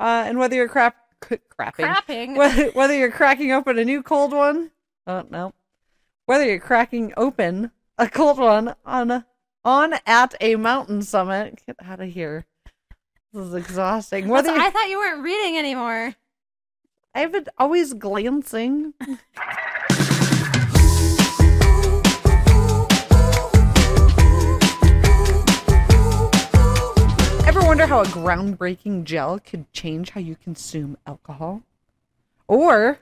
Uh, and whether you're crap, crapping, Crapping. whether, whether you're cracking open a new cold one, oh no, whether you're cracking open a cold one on on at a mountain summit, get out of here. This is exhausting. Whether I thought you weren't reading anymore. I've been always glancing. wonder how a groundbreaking gel could change how you consume alcohol? Or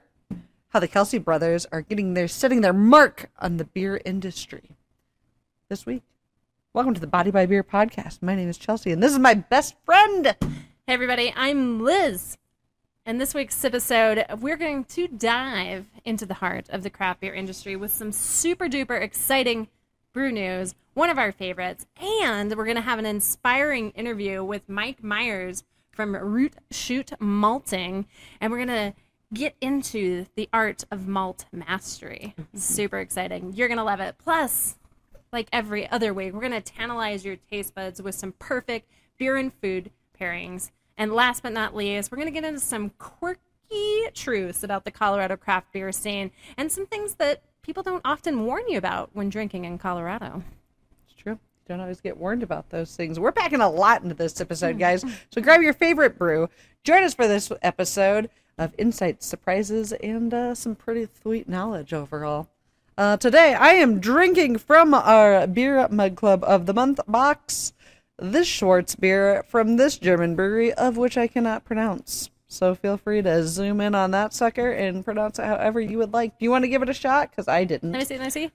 how the Kelce brothers are getting their setting their mark on the beer industry this week. Welcome to the Body by Beer podcast. My name is Chelsea, and this is my best friend. Hey, everybody, I'm Liz. And this week's episode, we're going to dive into the heart of the craft beer industry with some super duper exciting brew news, one of our favorites. And we're going to have an inspiring interview with Mike Meyers from Root Shoot Malting. And we're going to get into the art of malt mastery. Mm-hmm. Super exciting. You're going to love it. Plus, like every other week, we're going to tantalize your taste buds with some perfect beer and food pairings. And last but not least, we're going to get into some quirky truths about the Colorado craft beer scene and some things that people don't often warn you about when drinking in Colorado. It's true. You don't always get warned about those things. We're packing a lot into this episode, guys. So grab your favorite brew. Join us for this episode of insights, surprises, and uh, some pretty sweet knowledge overall. Uh, today, I am drinking from our Beer Mug Club of the Month box this Schwartz beer from this German brewery, of which I cannot pronounce. So feel free to zoom in on that sucker and pronounce it however you would like. Do you want to give it a shot? Because I didn't. Let me see, let me see.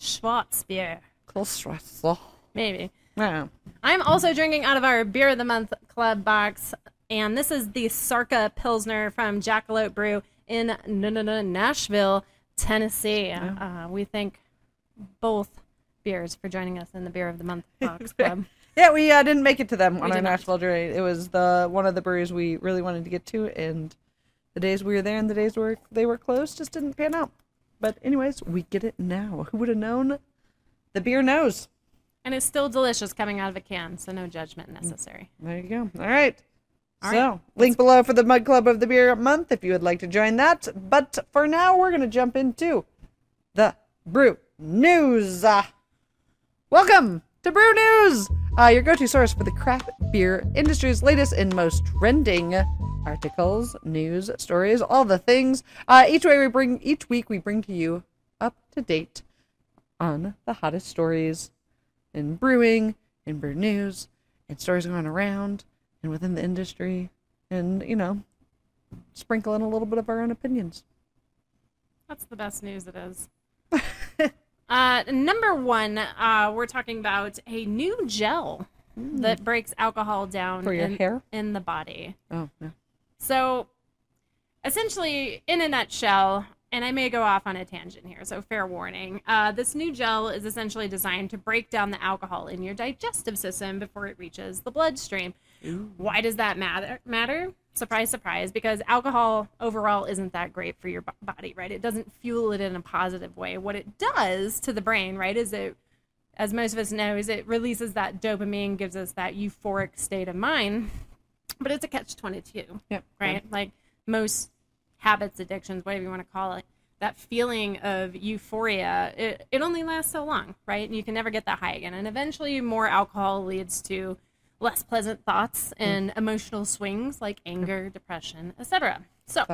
Schwarzbier. Maybe. Yeah. I'm also drinking out of our Beer of the Month Club box, and this is the Sarka Pilsner from Jackalope Brew in Nashville, Tennessee. Uh, we thank both beers for joining us in the Beer of the Month box club. Yeah, we uh, didn't make it to them on our. Nashville journey. It was the one of the breweries we really wanted to get to, and the days we were there and the days where they were closed just didn't pan out. But anyways, we get it now. Who would have known? The beer knows. and it's still delicious coming out of a can, so no judgment necessary. Mm, there you go. All right. All so, right. link below for the Mug Club of the Beer Month if you would like to join that. But for now, we're going to jump into the brew news. Welcome to Brew News, uh, your go-to source for the craft beer industry's latest and most trending articles, news, stories, all the things. Uh, each way we bring, each week we bring to you up to date on the hottest stories in brewing, in brew news, and stories going around and within the industry, and you know, sprinkle in a little bit of our own opinions. That's the best news it is. uh, number one, uh, we're talking about a new gel that breaks alcohol down For your in, hair? in the body. Oh, yeah. So, essentially, in a nutshell, and I may go off on a tangent here, so fair warning. Uh, this new gel is essentially designed to break down the alcohol in your digestive system before it reaches the bloodstream. Why does that matter? Matter? Surprise, surprise, because alcohol overall isn't that great for your bo- body, right? It doesn't fuel it in a positive way. What it does to the brain, right, is it, as most of us know, is it releases that dopamine, gives us that euphoric state of mind. But it's a catch twenty two Yeah. right? Like most habits, addictions, whatever you want to call it, that feeling of euphoria, it, it only lasts so long, right? And you can never get that high again. And eventually, more alcohol leads to less pleasant thoughts mm. and emotional swings like anger, depression, etc. So,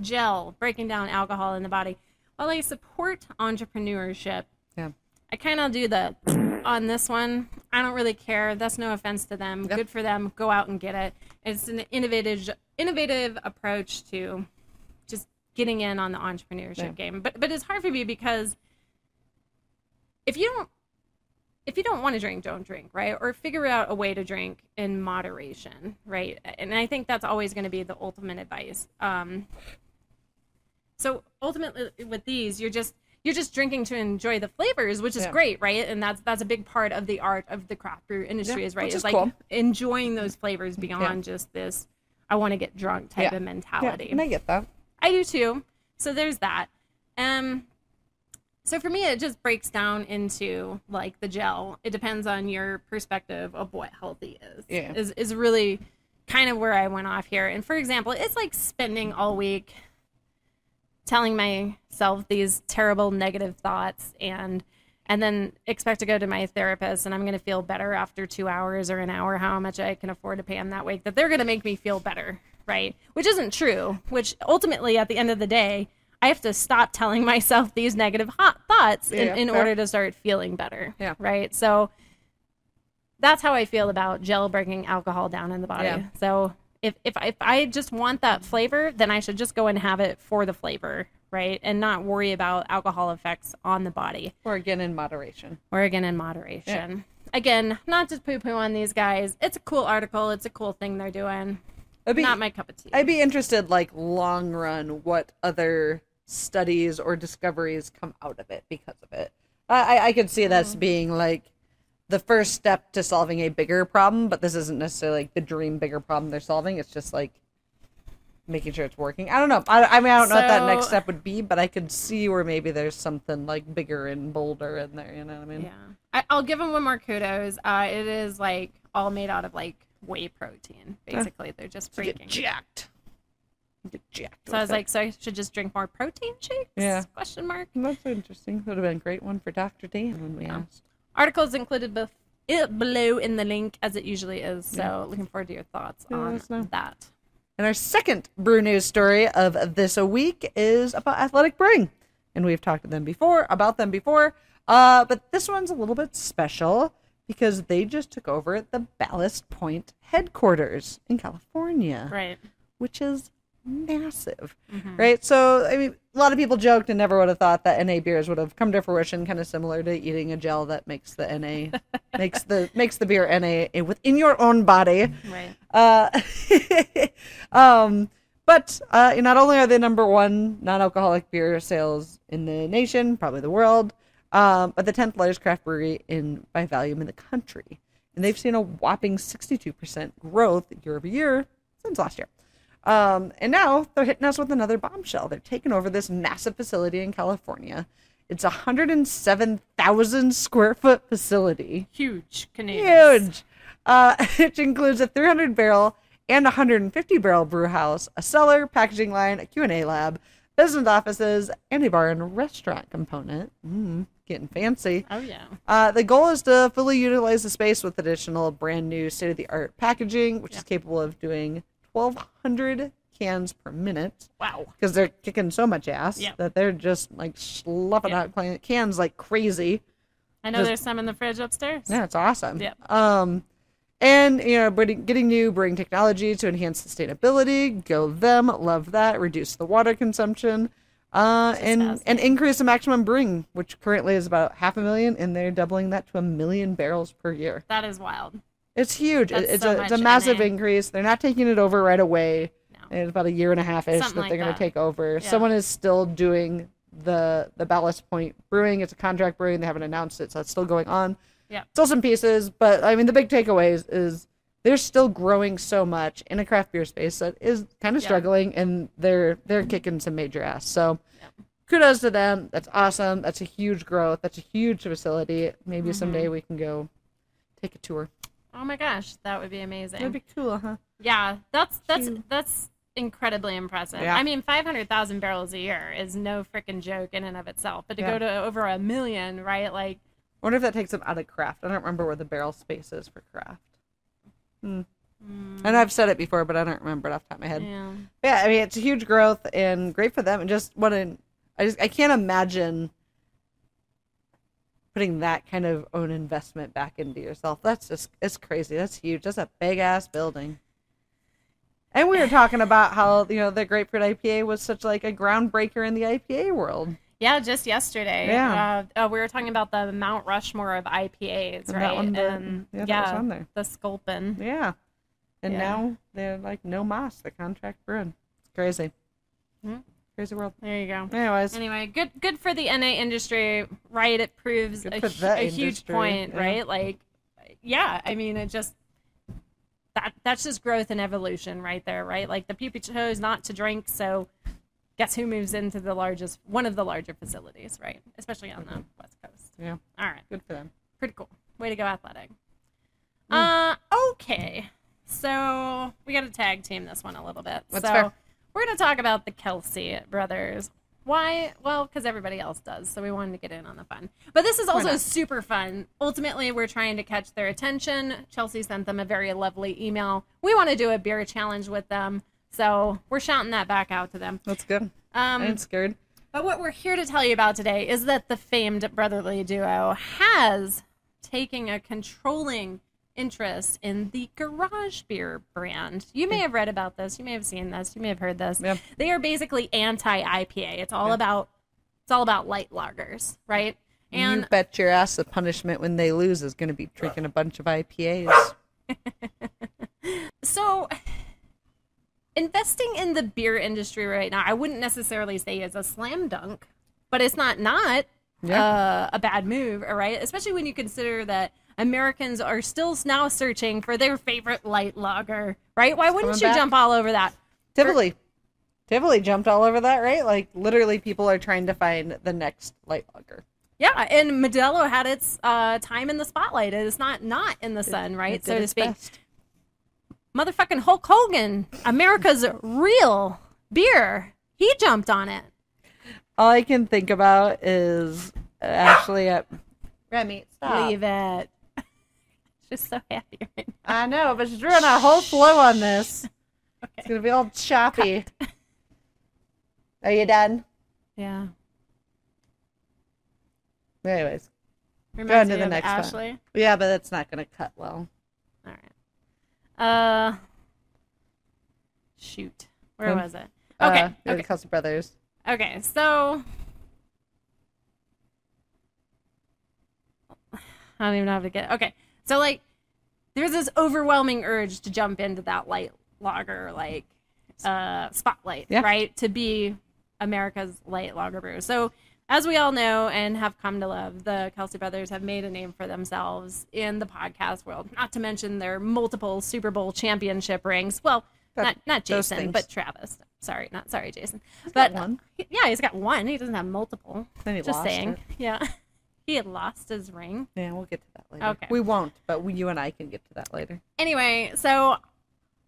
gel, breaking down alcohol in the body. While I support entrepreneurship, yeah. I kind of do the on this one. I don't really care. That's no offense to them. Yep. Good for them. Go out and get it. It's an innovative, innovative approach to just getting in on the entrepreneurship Yeah. game. But but it's hard for me because if you don't if you don't want to drink, don't drink, right? Or figure out a way to drink in moderation, right? And I think that's always going to be the ultimate advice. Um, so ultimately, with these, you're just you're just drinking to enjoy the flavors, which is Yeah. great, right? And that's that's a big part of the art of the craft brew industry, Yeah, is right? Is like cool. enjoying those flavors beyond just this. I want to get drunk type Yeah. of Yeah, mentality. and I get that. I do too. So there's that. Um, So for me, it just breaks down into like the gel. It depends on your perspective of what healthy is. Yeah. Is is really kind of where I went off here. And for example, it's like spending all week telling myself these terrible negative thoughts and and then expect to go to my therapist and I'm going to feel better after 2 hours or an hour how much I can afford to pay them that week that they're going to make me feel better, right? Which isn't true, which ultimately at the end of the day I have to stop telling myself these negative hot thoughts in, Yeah, in order to start feeling better. Yeah. Right. So that's how I feel about gel breaking alcohol down in the body. Yeah. So if, if, I, if I just want that flavor, then I should just go and have it for the flavor, right? And not worry about alcohol effects on the body Or again in moderation. or again in moderation. Again, not just poo poo on these guys. It's a cool article. It's a cool thing they're doing. Be, not my cup of tea. I'd be interested, like long run, what other studies or discoveries come out of it because of it. I I, could see this being like the first step to solving a bigger problem, but this isn't necessarily like the dream bigger problem they're solving. It's just like making sure it's working. I don't know. I, I mean, I don't know what that next step would be, but I could see where maybe there's something like bigger and bolder in there. You know what I mean? Yeah, I, I'll give them one more kudos. Uh, it is like all made out of like whey protein. Basically, they're just freaking. jacked. Get jacked. So I was it. like, so I should just drink more protein shakes? Yeah. Question mark. that's interesting. Would have been a great one for Dr. Dan when we Yeah. asked. Articles included bef- it below in the link as it usually is. So Yeah. looking forward to your thoughts Yeah, on that. And our second brew news story of this a week is about Athletic Brewing. And we've talked to them before, about them before. Uh, but this one's a little bit special because they just took over the Ballast Point headquarters in California, Right. which is massive. Mhm. Right? So, I mean, a lot of people joked and never would have thought that NA beers would have come to fruition, kind of similar to eating a gel that makes the NA makes the makes the beer NA within your own body. Right. Uh, um, but uh, not only are they number one non-alcoholic beer sales in the nation, probably the world, um, but the tenth largest craft brewery in by volume in the country, and they've seen a whopping sixty-two percent growth year over year since last year. Um, and now they're hitting us with another bombshell. They're taking over this massive facility in California. It's a 107,000 square foot facility Huge. Canadian. huge, uh, which includes a 300 barrel and 150 barrel brew house, a cellar, packaging line, a Q&A lab, business offices, and a bar and restaurant component. Mm, getting fancy. Oh yeah. Uh, the goal is to fully utilize the space with additional brand new state of the art packaging, which is capable of doing 1,200 cans per minute Wow. because they're kicking so much ass Yeah. that they're just like sloughing Yeah. out cans like crazy. I know Just- there's some in the fridge upstairs. Yeah, it's awesome. Yep. Um, and you know, getting new brewing technology to enhance sustainability. Go them, love that. Reduce the water consumption, uh, and and increase the maximum brewing, which currently is about half a million, and they're doubling that to a million barrels per year. That is wild. It's huge. That's it's so a it's a massive increase. They're not taking it over right away. No. It's about a year and a half ish that they're like going to take over. Yeah. Someone is still doing the the Ballast Point Brewing. It's a contract brewing. They haven't announced it, so it's still going on. Yeah. Still some pieces, but I mean the big takeaways is they're still growing so much in a craft beer space that is kind of Yeah. struggling, and they're they're kicking some major ass. So. Yeah. Kudos to them. That's awesome. That's a huge growth. That's a huge facility. Maybe Mm-hmm. someday we can go take a tour. Oh my gosh, that would be amazing. That'd be cool, huh? Yeah, that's that's that's incredibly impressive. Yeah. I mean, five hundred thousand barrels a year is no freaking joke in and of itself. But to Yeah. go to over a million, right? Like, I wonder if that takes them out of craft. I don't remember where the barrel space is for craft. Hmm. And I've said it before, but I don't remember it off the top of my head. yeah, Yeah, I mean it's a huge growth and great for them. And just what an I just I can't imagine putting that kind of own investment back into yourself. That's just it's crazy. That's huge. That's a big ass building. And we were talking about how you know the grapefruit IPA was such like a groundbreaker in the IPA world. yeah. Just yesterday, Yeah. uh, uh, we were talking about the Mount Rushmore of IPAs, And right? one, the- and yeah, yeah, was on there. the Sculpin. Yeah. And Yeah. now they're like no moss, the contract brewing. It's crazy. Mhm. Crazy world. There you go. Anyways, Anyway, good good for the NA industry, right? It proves Good a, a huge point, yeah. right? Like, yeah, I mean, it just that that's just growth and evolution right there, right? Like the people chose not to drink, so guess who moves into the largest, one of the larger facilities, right? Especially on the West Coast. Yeah, All right. good for them. Pretty cool. Way to go, athletic. Hmm. Uh, okay. So we got to tag team this one a little bit. That's so fair. We're going to talk about the Kelce brothers. Why? Well, because everybody else does. So we wanted to get in on the fun. But this is also super fun. Ultimately, we're trying to catch their attention. Chelsea sent them a very lovely email. We want to do a beer challenge with them. So we're shouting that back out to them. That's good. Um, ain't scared. but what we're here to tell you about today is that the famed brotherly duo has taken a controlling interest in the garage beer brand. You may have read about this, you may have seen this, you may have heard this. Yeah. They are basically anti-IPA. It's all about it's all about light lagers, right? And you bet your ass the punishment when they lose is going to be drinking a bunch of IPAs. so investing in the beer industry right now, I wouldn't necessarily say is a slam dunk, but it's not not Yeah. uh, a bad move, all right? Especially when you consider that Americans are still now searching for their favorite light lager, right? Why wouldn't you back. jump all over that? Tivoli. Tivoli jumped all over that, right? Like literally, people are trying to find the next light lager. Yeah, and Modelo had its uh, time in the spotlight. It is not not in the sun, right? It So did to its speak. best. Motherfucking Hulk Hogan, America's real beer. He jumped on it. All I can think about is Ashley at Remy. Stop. Leave it. Just so happy right now. I know, but she's ruining our whole flow on this. It's gonna be all choppy. Are you done? Yeah. Anyways, Reminds to me the of next one. Ashley. yeah, but that's not gonna cut well. All right. Uh. Shoot. Where Um, was it? Okay. Uh, the okay. Kelce brothers. Okay. So. I don't even know how to get. Okay. So like, there's this overwhelming urge to jump into that light lager like uh spotlight, Yeah. right? To be America's light lager brew. So. As we all know and have come to love, the Kelce brothers have made a name for themselves in the podcast world. Not to mention their multiple Super Bowl championship rings. Well, That- not not Jason, but Travis. Sorry, not sorry, Jason. got but yeah, he's got one. He doesn't have multiple. Then he Just saying. it. Yeah, he had lost his ring. Yeah, we'll get to that later. Okay. We won't, but we, you and I can get to that later. Anyway, so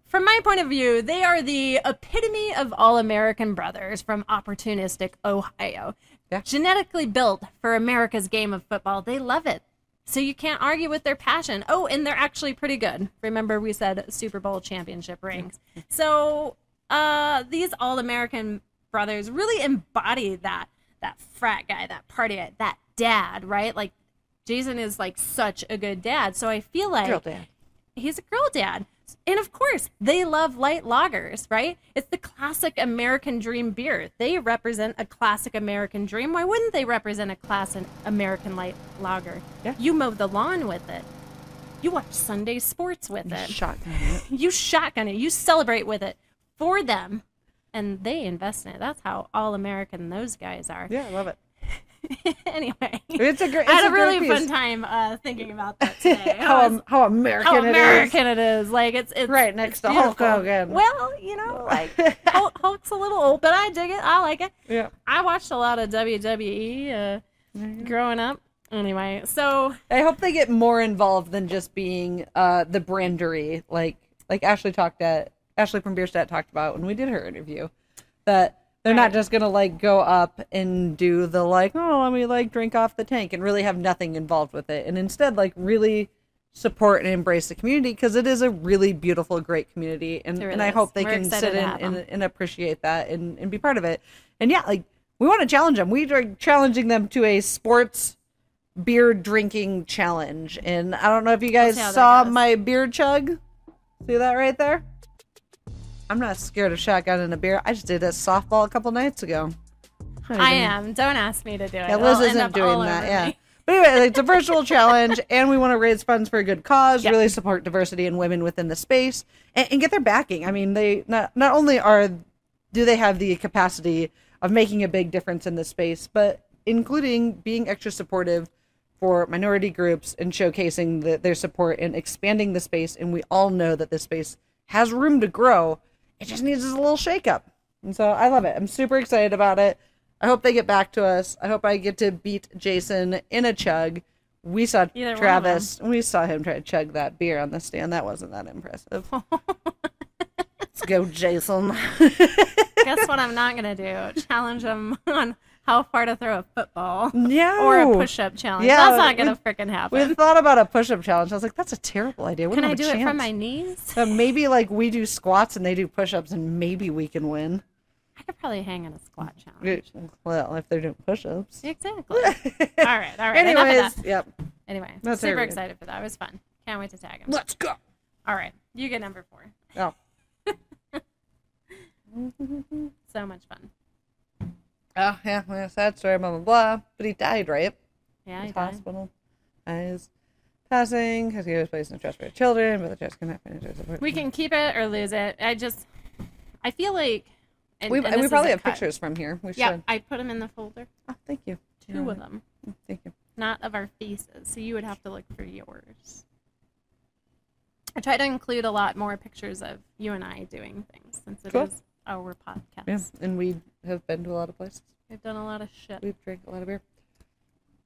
from my point of view, they are the epitome of all American brothers from opportunistic Ohio. Yeah. Genetically built for America's game of football. They love it. So you can't argue with their passion. Oh, and they're actually pretty good. Remember we said Super Bowl championship rings. So uh these all American brothers really embody that that frat guy, that party guy, that dad, right? Like Jason is like such a good dad. So I feel like Girl dad. he's a girl dad. And of course, they love light lagers, right? It's the classic American dream beer. They represent a classic American dream. Why wouldn't they represent a classic American light lager? Yeah. You mow the lawn with it. You watch Sunday sports with it. Shotgun it. You shotgun it. You celebrate with it for them. And they invest in it. That's how all American those guys are. Yeah, I love it. anyway. It's a great. I had it's a really great fun time uh, thinking about that today. How, was- how American how it is. American it is. Like it's it's Right next it's to Hulk. Hogan. Well, you know, like Hulk, Hulk's a little old, but I dig it. I like it. Yeah. I watched a lot of WWE uh, growing up. Anyway, so I hope they get more involved than just being uh, the brandery, like like Ashley talked at Ashley from Bierstadt talked about when we did her interview. That they're Right. not just gonna like go up and do the like, oh, let me like drink off the tank and really have nothing involved with it, and instead like really support and embrace the community because it is a really beautiful, great community, and really and I is. hope they We're can sit in and, and appreciate that and and be part of it. And yeah, like we want to challenge them. We are challenging them to a sports beer drinking challenge. And I don't know if you guys see how that saw my beer chug. See that right there? I'm not scared of shotgun and a beer. I just did a softball a couple nights ago. don't I am. Don't ask me to do it. Yeah, Liz It'll isn't doing that. Yeah. me. But anyway, it's a virtual challenge, and we want to raise funds for a good cause, Yep. really support diversity and women within the space, and, and get their backing. I mean, they not not only are do they have the capacity of making a big difference in the space, but including being extra supportive for minority groups and showcasing the, their support and expanding the space. And we all know that this space has room to grow. It just needs a little shakeup. And so I love it. I'm super excited about it. I hope they get back to us. I hope I get to beat Jason in a chug. We saw Either Travis. We saw him try to chug that beer on the stand. That wasn't that impressive. Let's go, Jason. Guess what I'm not gonna do? Challenge him on how far to throw a football no. or a push-up challenge. Yeah, That's not gonna we- happen. We thought about a push-up challenge. I was like, that's a terrible idea. We Can I do it from my knees? Uh, maybe like we do squats and they do push-ups and maybe we can win. I could probably hang in a squat challenge. Well, if they're doing push-ups. Exactly. all right, all right. Anyways, yep. Anyway, That's super excited for that. It was fun. Can't wait to tag him. Let's go. All right, you get number four. Oh. So much fun. Oh, yeah, well, sad story, blah, blah, blah. But he died, right? Yeah, he, I died. hospital. Is passing because he was placed in a trust for children, but the trust cannot financially support. We can keep it or lose it. I just, I feel like. And, We, and we probably have cut. pictures from here. We Yeah, should. I put them in the folder. Oh, thank you. Two Yeah. of them, mm, Thank you. not of our faces. So you would have to look for yours. I try to include a lot more pictures of you and I doing things since it is Cool. our podcast. Yeah, and we have been to a lot of places. We've done a lot of shit. We've drank a lot of beer.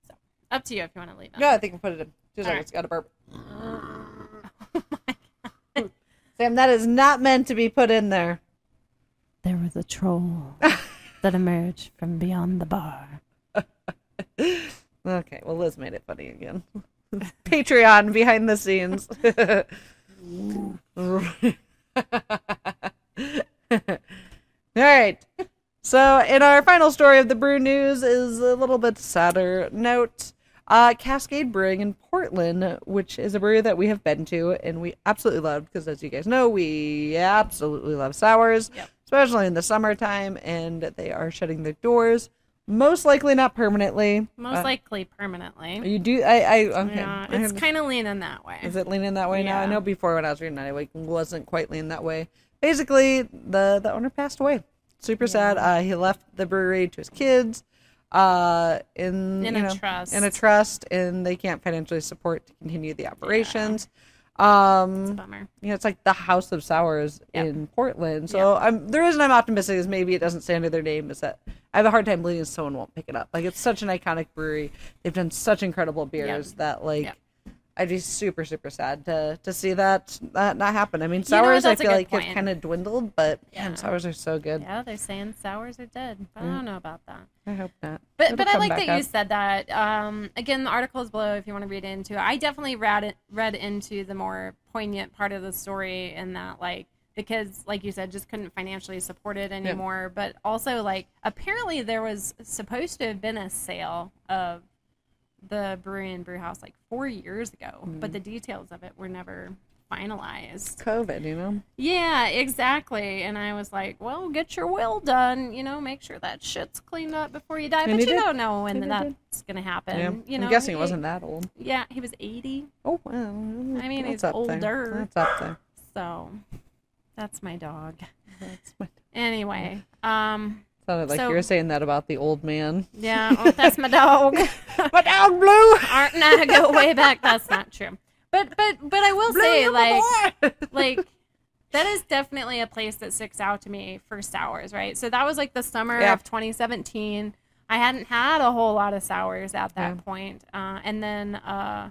So, up to you if you want to leave it. Yeah, I think we'll put it in. Two All seconds. Got a burp. Oh my God. Sam, that is not meant to be put in there. There was a troll that emerged from beyond the bar. Okay, well, Liz made it funny again. Patreon behind the scenes. All right. So, in our final story of the brew news is a little bit sadder note. Uh, Cascade Brewing in Portland, which is a brewery that we have been to and we absolutely love because, as you guys know, we absolutely love sours, Yep. especially in the summertime, and they are shutting their doors. Most likely not permanently. Most Uh, likely permanently. you do. I. I okay. Yeah, it's kind of leaning that way. is it leaning that way now? I know before when I was reading it, it wasn't quite leaning that way. Basically, the the owner passed away. Super sad. Uh, he left the brewery to his kids, uh, in In you a know, trust. in a trust, and they can't financially support to continue the operations. It's a Um, bummer. you know, it's like the House of Sours Yep. in Portland. So I'm the reason I'm optimistic is maybe it doesn't say under their name is that I have a hard time believing someone won't pick it up. Like it's such an iconic brewery. They've done such incredible beers that like Yep. I'd be super super sad to to see that that not happen. I mean, know, sours I that's a feel like have kind of dwindled, but man, Yeah. sours are so good. Yeah, they're saying sours are dead, but I don't know about that. I hope not. But It'll but I like that you said that. Um, again, the article is below if you want to read into it. I definitely read it, read into the more poignant part of the story in that like the kids, like you said, just couldn't financially support it anymore. But also like apparently there was supposed to have been a sale of the brewery and brew house like four years ago, Mm-hmm. but the details of it were never finalized. COVID, you know. Yeah, exactly. And I was like, well, get your will done. You know, make sure that shit's cleaned up before you die. And but you did. don't know when And that's going to happen. Yeah, You know, I'm guessing he- wasn't that old. Yeah, he was 80. Oh well. I mean, he's older. There. That's up there. So that's my dog. That's my. Anyway, um, Sounded like So- you were saying that about the old man. yeah, oh, that's my dog. My dog blue. Aren't I go way back? That's not true. But but but I will say like like that is definitely a place that sticks out to me for sours, right? So that was like the summer Yeah. of 2017. I hadn't had a whole lot of sours at that Yeah. point. Uh, and then, uh,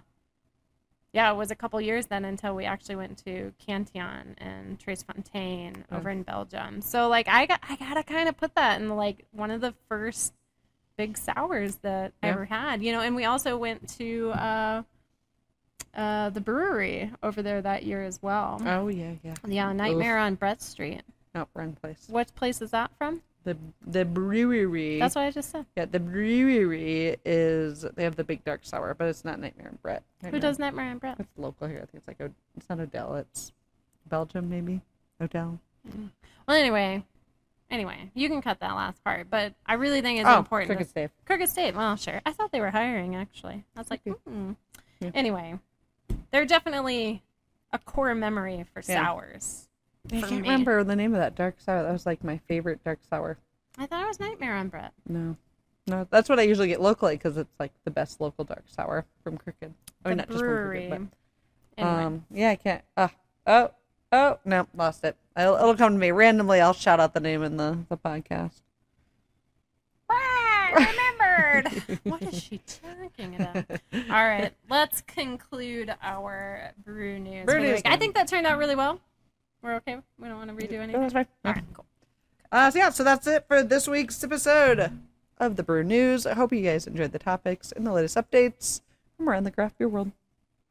yeah, it was a couple years then until we actually went to Cantillon and Trace Fontaine over in Belgium. So like I got I gotta kind of put that in like one of the first big sours that I ever had, you know. And we also went to uh, uh, the brewery over there that year as well. Oh yeah, yeah. Yeah, Nightmare on Brett Street. No, wrong place. What place is that from? The the brewery. That's what I just said. yeah. The brewery is they have the big dark sour, but it's not Nightmare and Brett. Who does Nightmare on Brett? It's local here. I think it's like it's not Odell. It's Belgium maybe. Odell. Well, anyway, anyway, you can cut that last part, but I really think it's oh, important. Cricket to- Stave. Crooked Stave. Well, sure. I thought they were hiring actually. I was like, hmm. Yeah. Anyway, they're definitely a core memory for Yeah. sours. I can't me. remember the name of that dark sour. That was like my favorite dark sour. I thought it was Nightmare on Brett. No, no, that's what I usually get locally because it's like the best local dark sour from Crooked. I The mean, not just from brewery. Crooked, Anyway, but um, yeah, I can't. Uh, oh, oh, no, lost it. It'll, it'll come to me randomly. I'll shout out the name in the the podcast. Remembered. what is she talking about? All right, let's conclude our brew news. Brew news. I think that turned out really well. We're okay. We don't want to redo anything. that's fine. All right, cool. Uh, so yeah, so that's it for this week's episode of the Brew News. I hope you guys enjoyed the topics and the latest updates from around the craft beer world,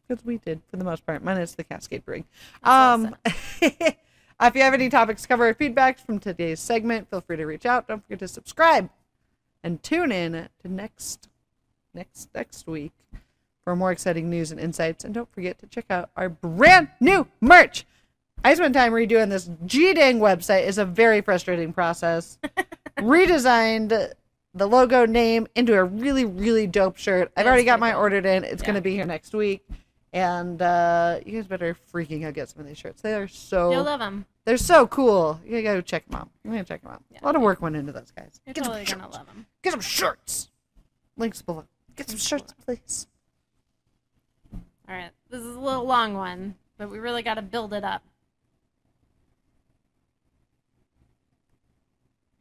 because we did for the most part, minus the Cascade Brewing. Um, if you have any topics to cover or feedback from today's segment, feel free to reach out. Don't forget to subscribe and tune in to next next next week for more exciting news and insights. And don't forget to check out our brand new merch. I spent time redoing this G dang website. is a very frustrating process. Redesigned the logo name into a really really dope shirt. I've already got my ordered in. It's Yeah. gonna be here next week. And uh, you guys better freaking go get some of these shirts. They are so You'll love them. they're so cool. You gotta go check them out. You gotta check them out. Yeah. A lot of work went into those guys. You're Get some totally gonna shirts. love them. Get some shirts. Links below. Get some shirts, please. All right, this is a little long one, but we really got to build it up.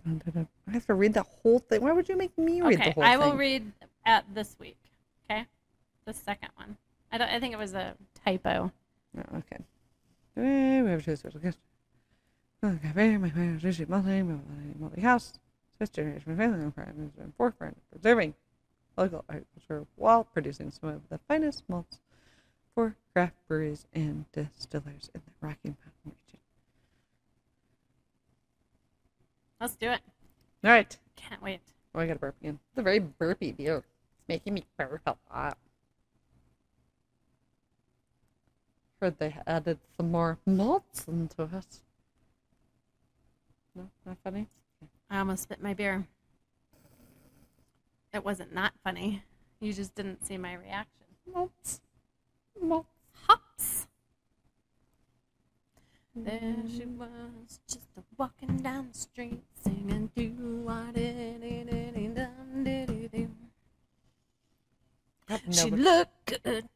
I have to read the whole thing. Why would you make me read the Okay, whole I thing? will read at this week. Okay, the second one. I don't. I think it was a typo. Oh, okay. Eh, We have two special guests. Okay, my parents usually multi, multi house. Sister, generation, my family, been forefront preserving local agriculture while producing some of the finest malts for craft breweries and distillers in the Rocky Mountain region. Let's do it. All right. Can't wait. Oh, I got to burp again. It's a very burpy beer. It's making me burp a lot. Heard they added some more malts into it. No, not funny. I almost spit my beer. It wasn't not funny. You just didn't see my reaction. Malts. Malts. Hops. There she was, just a walking down the street, singing do what did dum diddy do. God, She looked good.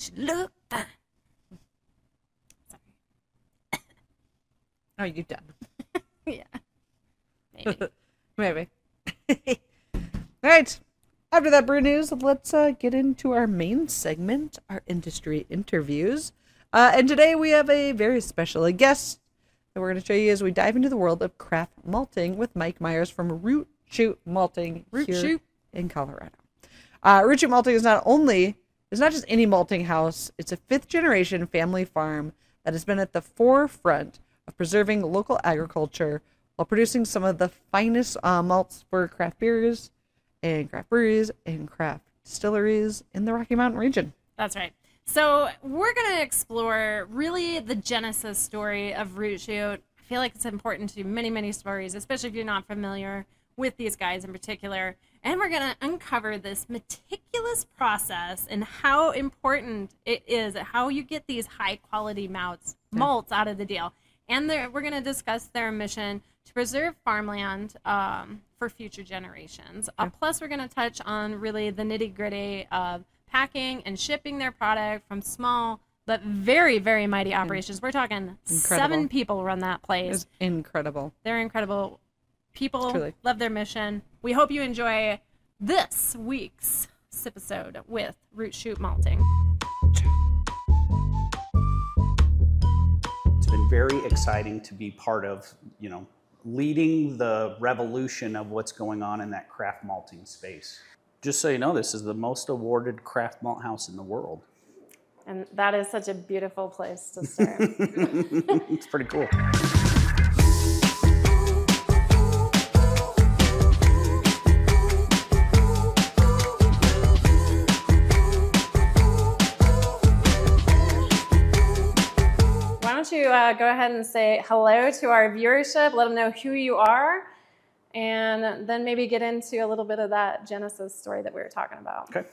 She looked fine. Sorry. Are you done? Yeah. Maybe. Maybe. All right. After that brew news, let's uh, get into our main segment, our industry interviews. Uh, and today we have a very special guest that we're going to show you as we dive into the world of craft malting with Mike Meyers from Root Shoot Malting Root here Shoot. in Colorado. Uh, Root Shoot Malting is not only it's not just any malting house; it's a fifth generation family farm that has been at the forefront of preserving local agriculture while producing some of the finest uh, malts for craft beers and craft breweries and craft distilleries in the Rocky Mountain region. That's right. So we're gonna explore really the genesis story of Root Shoot. I feel like it's important to many, many stories, especially if you're not familiar with these guys in particular. And we're gonna uncover this meticulous process and how important it is, how you get these high quality malts malts out of the deal. And we're gonna discuss their mission to preserve farmland um, for future generations. Uh, plus, we're gonna touch on really the nitty gritty of packing and shipping their product from small but very, very mighty operations. We're talking seven people run that place. It's incredible. They're incredible people. Truly. Love their mission. We hope you enjoy this week's episode with Root Shoot Malting. It's been very exciting to be part of, you know, leading the revolution of what's going on in that craft malting space. Just so you know, this is the most awarded craft malt house in the world. And that is such a beautiful place to start. it's pretty cool. Why don't you uh, go ahead and say hello to our viewership, let them know who you are, and then maybe get into a little bit of that Genesis story that we were talking about. Okay.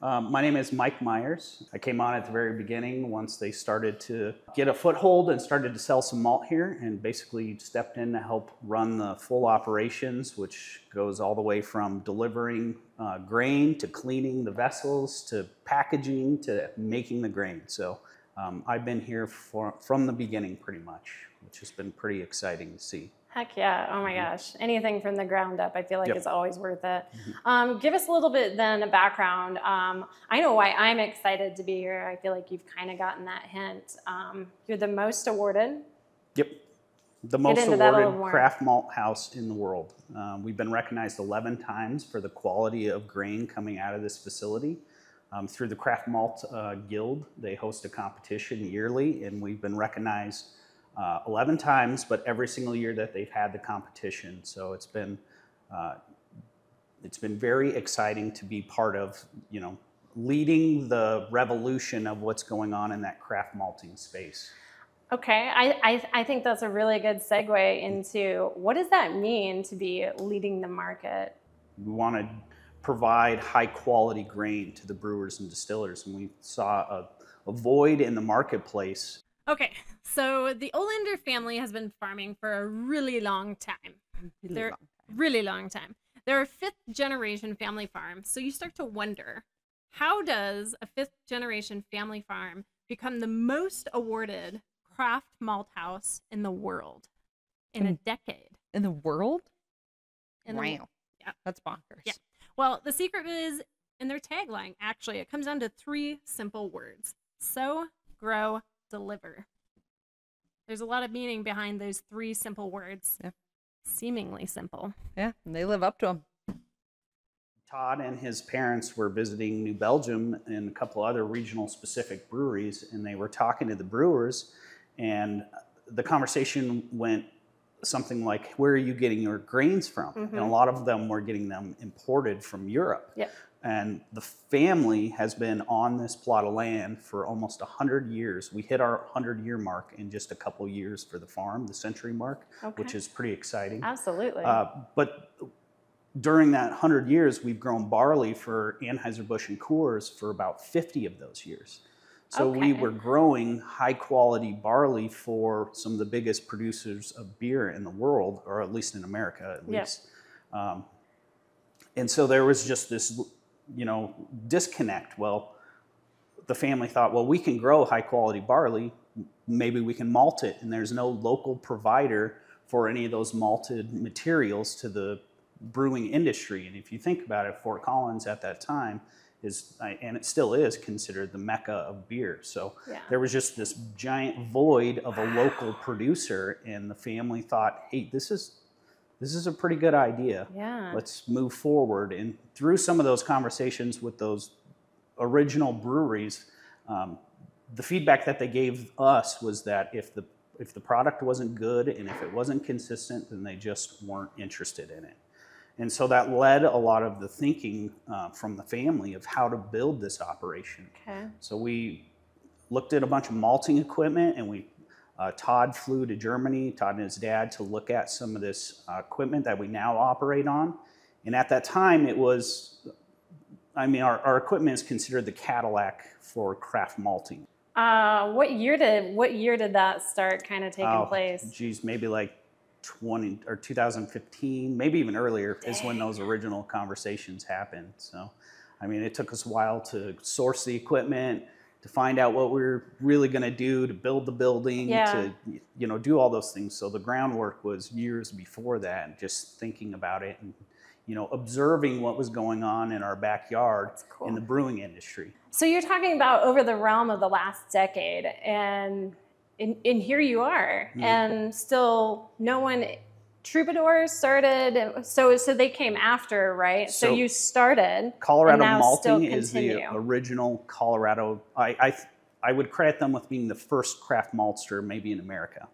Um, my name is Mike Meyers. I came on at the very beginning once they started to get a foothold and started to sell some malt here, and basically stepped in to help run the full operations, which goes all the way from delivering uh, grain to cleaning the vessels to packaging to making the grain. So um, I've been here for, from the beginning pretty much, which has been pretty exciting to see. Heck yeah. Oh my gosh. Anything from the ground up, I feel like Yep. it's always worth it. Um, give us a little bit then a background. Um, I know why I'm excited to be here. I feel like you've kind of gotten that hint. Um, you're the most awarded. Yep. The most into that a little awarded craft malt house in the world. Um, we've been recognized 11 times for the quality of grain coming out of this facility. Um, through the Craft Malt uh, Guild, they host a competition yearly, and we've been recognized uh, 11 times, but every single year that they've had the competition. So it's been uh, it's been very exciting to be part of, you know, leading the revolution of what's going on in that craft malting space. Okay, I, I, I think that's a really good segue into what does that mean to be leading the market? We want to provide high quality grain to the brewers and distillers, and we saw a, a void in the marketplace. Okay, so the Olander family has been farming for a really long time. Really They're long really long time. They're a fifth generation family farm, so you start to wonder how does a fifth generation family farm become the most awarded craft malt house in the world in a decade? in the world. In the, wow, yeah. that's bonkers. Yeah. Well, the secret is in their tagline. Actually, it comes down to three simple words: sow, grow, deliver. There's a lot of meaning behind those three simple words. Yeah. Seemingly simple. yeah, and they live up to them. Todd and his parents were visiting New Belgium and a couple other regional specific breweries, and they were talking to the brewers, and the conversation went something like, "Where are you getting your grains from?" And a mm-hmm. lot of them were getting them imported from Europe. Yep. And the family has been on this plot of land for almost 100 years. We hit our 100 year mark in just a couple years for the farm, the century mark, which is pretty exciting. Absolutely. Uh, but during that 100 years, we've grown barley for Anheuser-Busch and Coors for about 50 of those years. So we were growing high quality barley for some of the biggest producers of beer in the world, or at least in America, at least. Um, and so there was just this, you know, disconnect. Well, the family thought, well, we can grow high quality barley, maybe we can malt it, and there's no local provider for any of those malted materials to the brewing industry. And if you think about it, Fort Collins at that time is, and it still is, considered the mecca of beer. So Yeah. there was just this giant void of a local producer, and the family thought, hey, this is this is a pretty good idea yeah. let's move forward. And through some of those conversations with those original breweries, um, the feedback that they gave us was that if the if the product wasn't good and if it wasn't consistent, then they just weren't interested in it. And so that led a lot of the thinking uh, from the family of how to build this operation. Okay. So we looked at a bunch of malting equipment, and we uh, Todd flew to Germany, Todd and his dad, to look at some of this uh, equipment that we now operate on. And at that time, it was, I mean, our, our equipment is considered the Cadillac for craft malting. Uh, what year did what year did that start kind of taking Oh, place? Geez, maybe like 20 or 2015, maybe even earlier is when those original conversations happened. So, I mean, it took us a while to source the equipment, to find out what we are really going to do, to build the building, Yeah. to you know do all those things. So the groundwork was years before that, just thinking about it and you know observing what was going on in our backyard cool. in the brewing industry. So you're talking about over the realm of the last decade, and and, and here you are, Hmm. and still no one. Troubadour started, so so they came after, right? So, So- you started. Colorado Malting is the original Colorado. I, I I would credit them with being the first craft maltster maybe in America.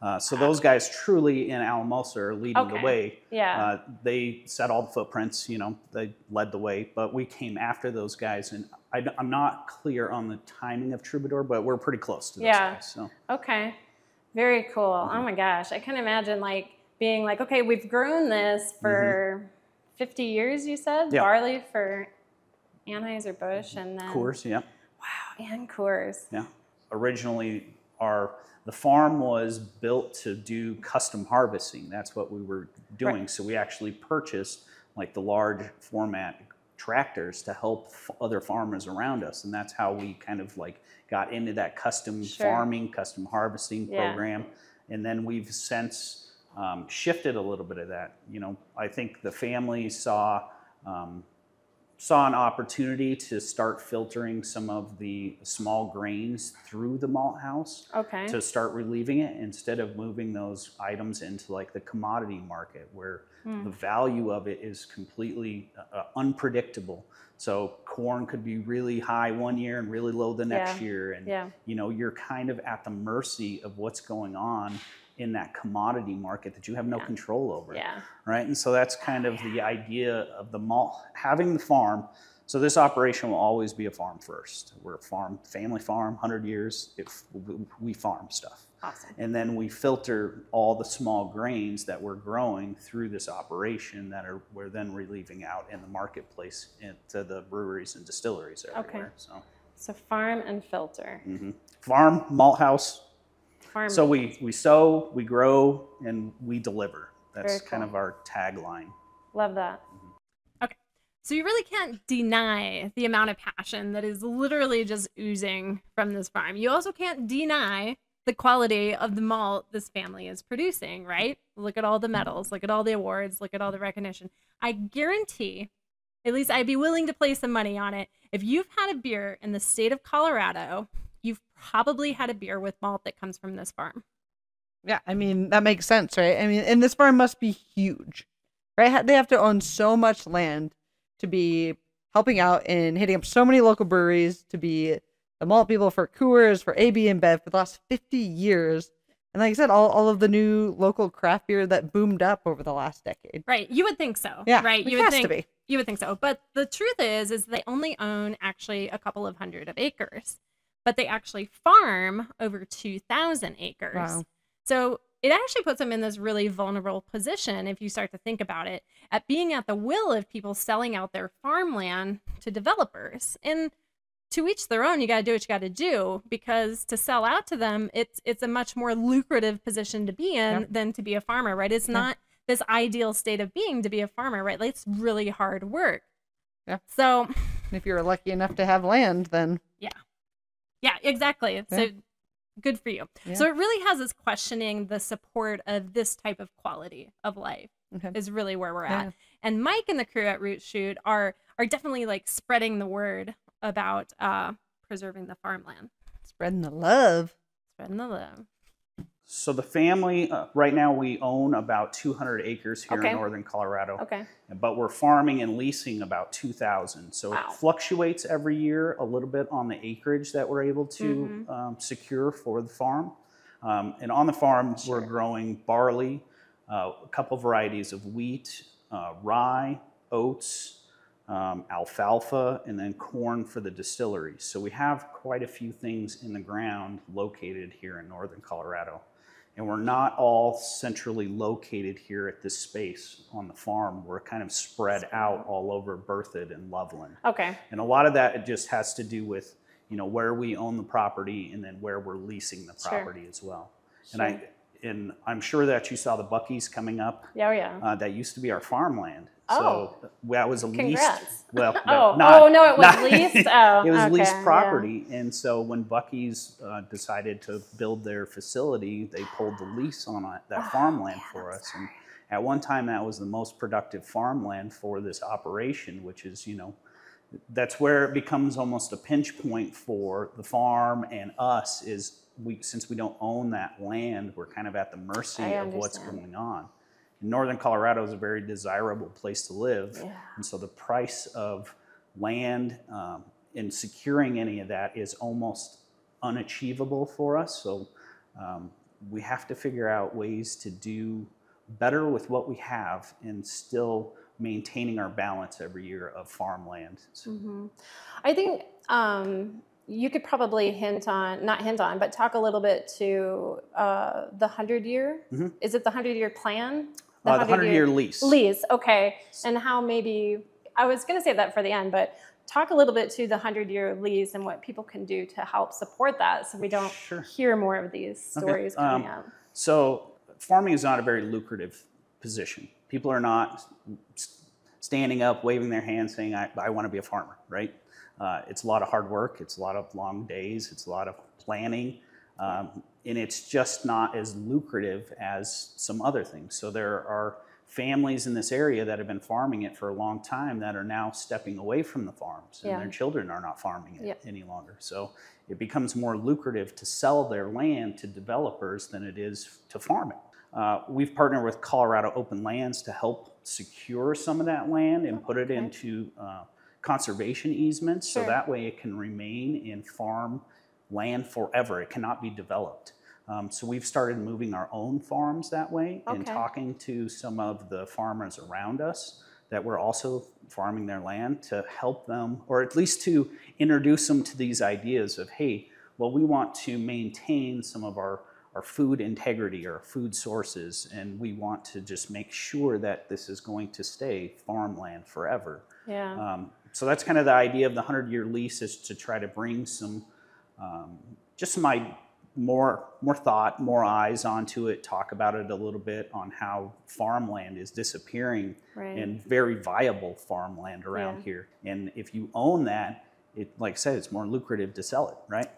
Uh, so those guys truly in Alamosa are leading Okay. the way. Yeah. Uh, they set all the footprints. You know, they led the way. But we came after those guys, and I, am not clear on the timing of Troubadour, but we're pretty close to those Yeah. guys. So Okay. Very cool. Mm-hmm. Oh my gosh. I can imagine like being like, okay, we've grown this for 50 years, you said? Mm-hmm. Yeah. Barley for Anheuser-Busch and then Coors, yeah. Wow, and Coors. Yeah. Originally, our the farm was built to do custom harvesting. That's what we were doing. So we actually purchased like the large format tractors to help f- other farmers around us, and that's how we kind of like got into that custom Sure. farming, custom harvesting Yeah. program, and then we've since um, shifted a little bit of that. You know, I think the family saw um, saw an opportunity to start filtering some of the small grains through the malt house Okay. to start relieving it instead of moving those items into like the commodity market where Hmm. the value of it is completely uh, unpredictable. So corn could be really high one year and really low the next Yeah. year and Yeah. you know you're kind of at the mercy of what's going on in that commodity market that you have no Yeah. control over Yeah. right? And so that's kind of the idea of the malt, having the farm. So this operation will always be a farm first. We're a farm, family farm, 100 years, if we farm stuff. Awesome. And then we filter all the small grains that we're growing through this operation that are we're then relieving out in the marketplace into the breweries and distilleries everywhere. So So farm and filter. mhm. farm, malt house. Farm. So we we sow, we grow, and we deliver. That's Very kind of our tagline. Love that. Mm-hmm. Okay. So you really can't deny the amount of passion that is literally just oozing from this farm. You also can't deny the quality of the malt this family is producing, right? Look at all the medals, look at all the awards, look at all the recognition. I guarantee, at least I'd be willing to place some money on it. If you've had a beer in the state of Colorado, you've probably had a beer with malt that comes from this farm. Yeah, I mean that makes sense, right? I mean, and this farm must be huge, right? They have to own so much land to be helping out and hitting up so many local breweries to be the malt people for Coors, for AB InBev for the last fifty years, and like I said, all, all of the new local craft beer that boomed up over the last decade. Right. You would think so. Yeah, Right. You would think to be. you would think so. But the truth is is they only own actually a couple of hundred of acres. But they actually farm over two thousand acres. Wow. So it actually puts them in this really vulnerable position if you start to think about it, at being at the will of people selling out their farmland to developers. And to each their own, you got to do what you got to do because to sell out to them, it's it's a much more lucrative position to be in Yeah. than to be a farmer, right? It's Yeah. not this ideal state of being to be a farmer, right? Like it's really hard work. Yeah. So, if you're lucky enough to have land, then yeah, exactly. Yeah. So good for you. Yeah. So it really has us questioning the support of this type of quality of life okay. is really where we're Yeah. at. And Mike and the crew at Root Shoot are are definitely like spreading the word about uh preserving the farmland. spreading the love. Spreading the love. So the family, uh, right now we own about 200 acres here Okay. in northern Colorado, Okay. but we're farming and leasing about 2,000. So Wow. it fluctuates every year a little bit on the acreage that we're able to Mhm. um, secure for the farm. Um, and on the farm, we're growing barley, uh, a couple varieties of wheat, uh, rye, oats, um, alfalfa, and then corn for the distillery. So we have quite a few things in the ground located here in northern Colorado. And we're not all centrally located here at this space on the farm. We're kind of spread out all over Berthoud and Loveland. Okay. And a lot of that it just has to do with, you know, where we own the property and then where we're leasing the Sure. property as well. And. I and I'm sure that you saw the Buc-ee's coming up. Yeah, oh, yeah. Uh, that used to be our farmland. Oh. So that was a Congrats. leased. Well, Oh, not- oh, no, it was not- leased? Oh, it was okay, leased yeah. property, and so when Buc-ee's uh, decided to build their facility, they pulled the lease on that Oh, farmland yeah, for us. And at one time, that was the most productive farmland for this operation, which is, you know, that's where it becomes almost a pinch point for the farm and us. Is we since we don't own that land, we're kind of at the mercy I of what's going on. And northern Colorado is a very desirable place to live. Yeah. And so the price of land um, and securing any of that is almost unachievable for us. So um, we have to figure out ways to do better with what we have and still maintaining our balance every year of farmland. So- hmm I think um, you could probably hint on, not hint on, but talk a little bit to uh, the 100 year. Mhm. Is it the 100 year plan? Uh, the 100 year lease. lease. Okay. And how maybe, I was going to say that for the end, but talk a little bit to the 100 year lease and what people can do to help support that so we don't Sure. hear more of these Okay, stories coming um, up. So farming is not a very lucrative position. People are not standing up, waving their hands, saying, I, I want to be a farmer, right? Uh, it's a lot of hard work, it's a lot of long days, it's a lot of planning, um, and it's just not as lucrative as some other things. So there are families in this area that have been farming it for a long time that are now stepping away from the farms and Yeah. their children are not farming it Yep. any longer. So it becomes more lucrative to sell their land to developers than it is to farm it. Uh, we've partnered with Colorado Open Lands to help secure some of that land and put it Okay. into uh, conservation easements so that way it can remain in farm land forever. It cannot be developed. Um, so we've started moving our own farms that way and talking to some of the farmers around us that were also farming their land to help them, or at least to introduce them to these ideas of, hey, well, we want to maintain some of our, our food integrity or food sources, and we want to just make sure that this is going to stay farmland forever. Yeah. Um, so that's kind of the idea of the 100 year lease is to try to bring some, um, just my more, more thought, more eyes onto it, talk about it a little bit on how farmland is disappearing Right. and very viable farmland around Yeah. here. And if you own that, it, like I said, it's more lucrative to sell it, right?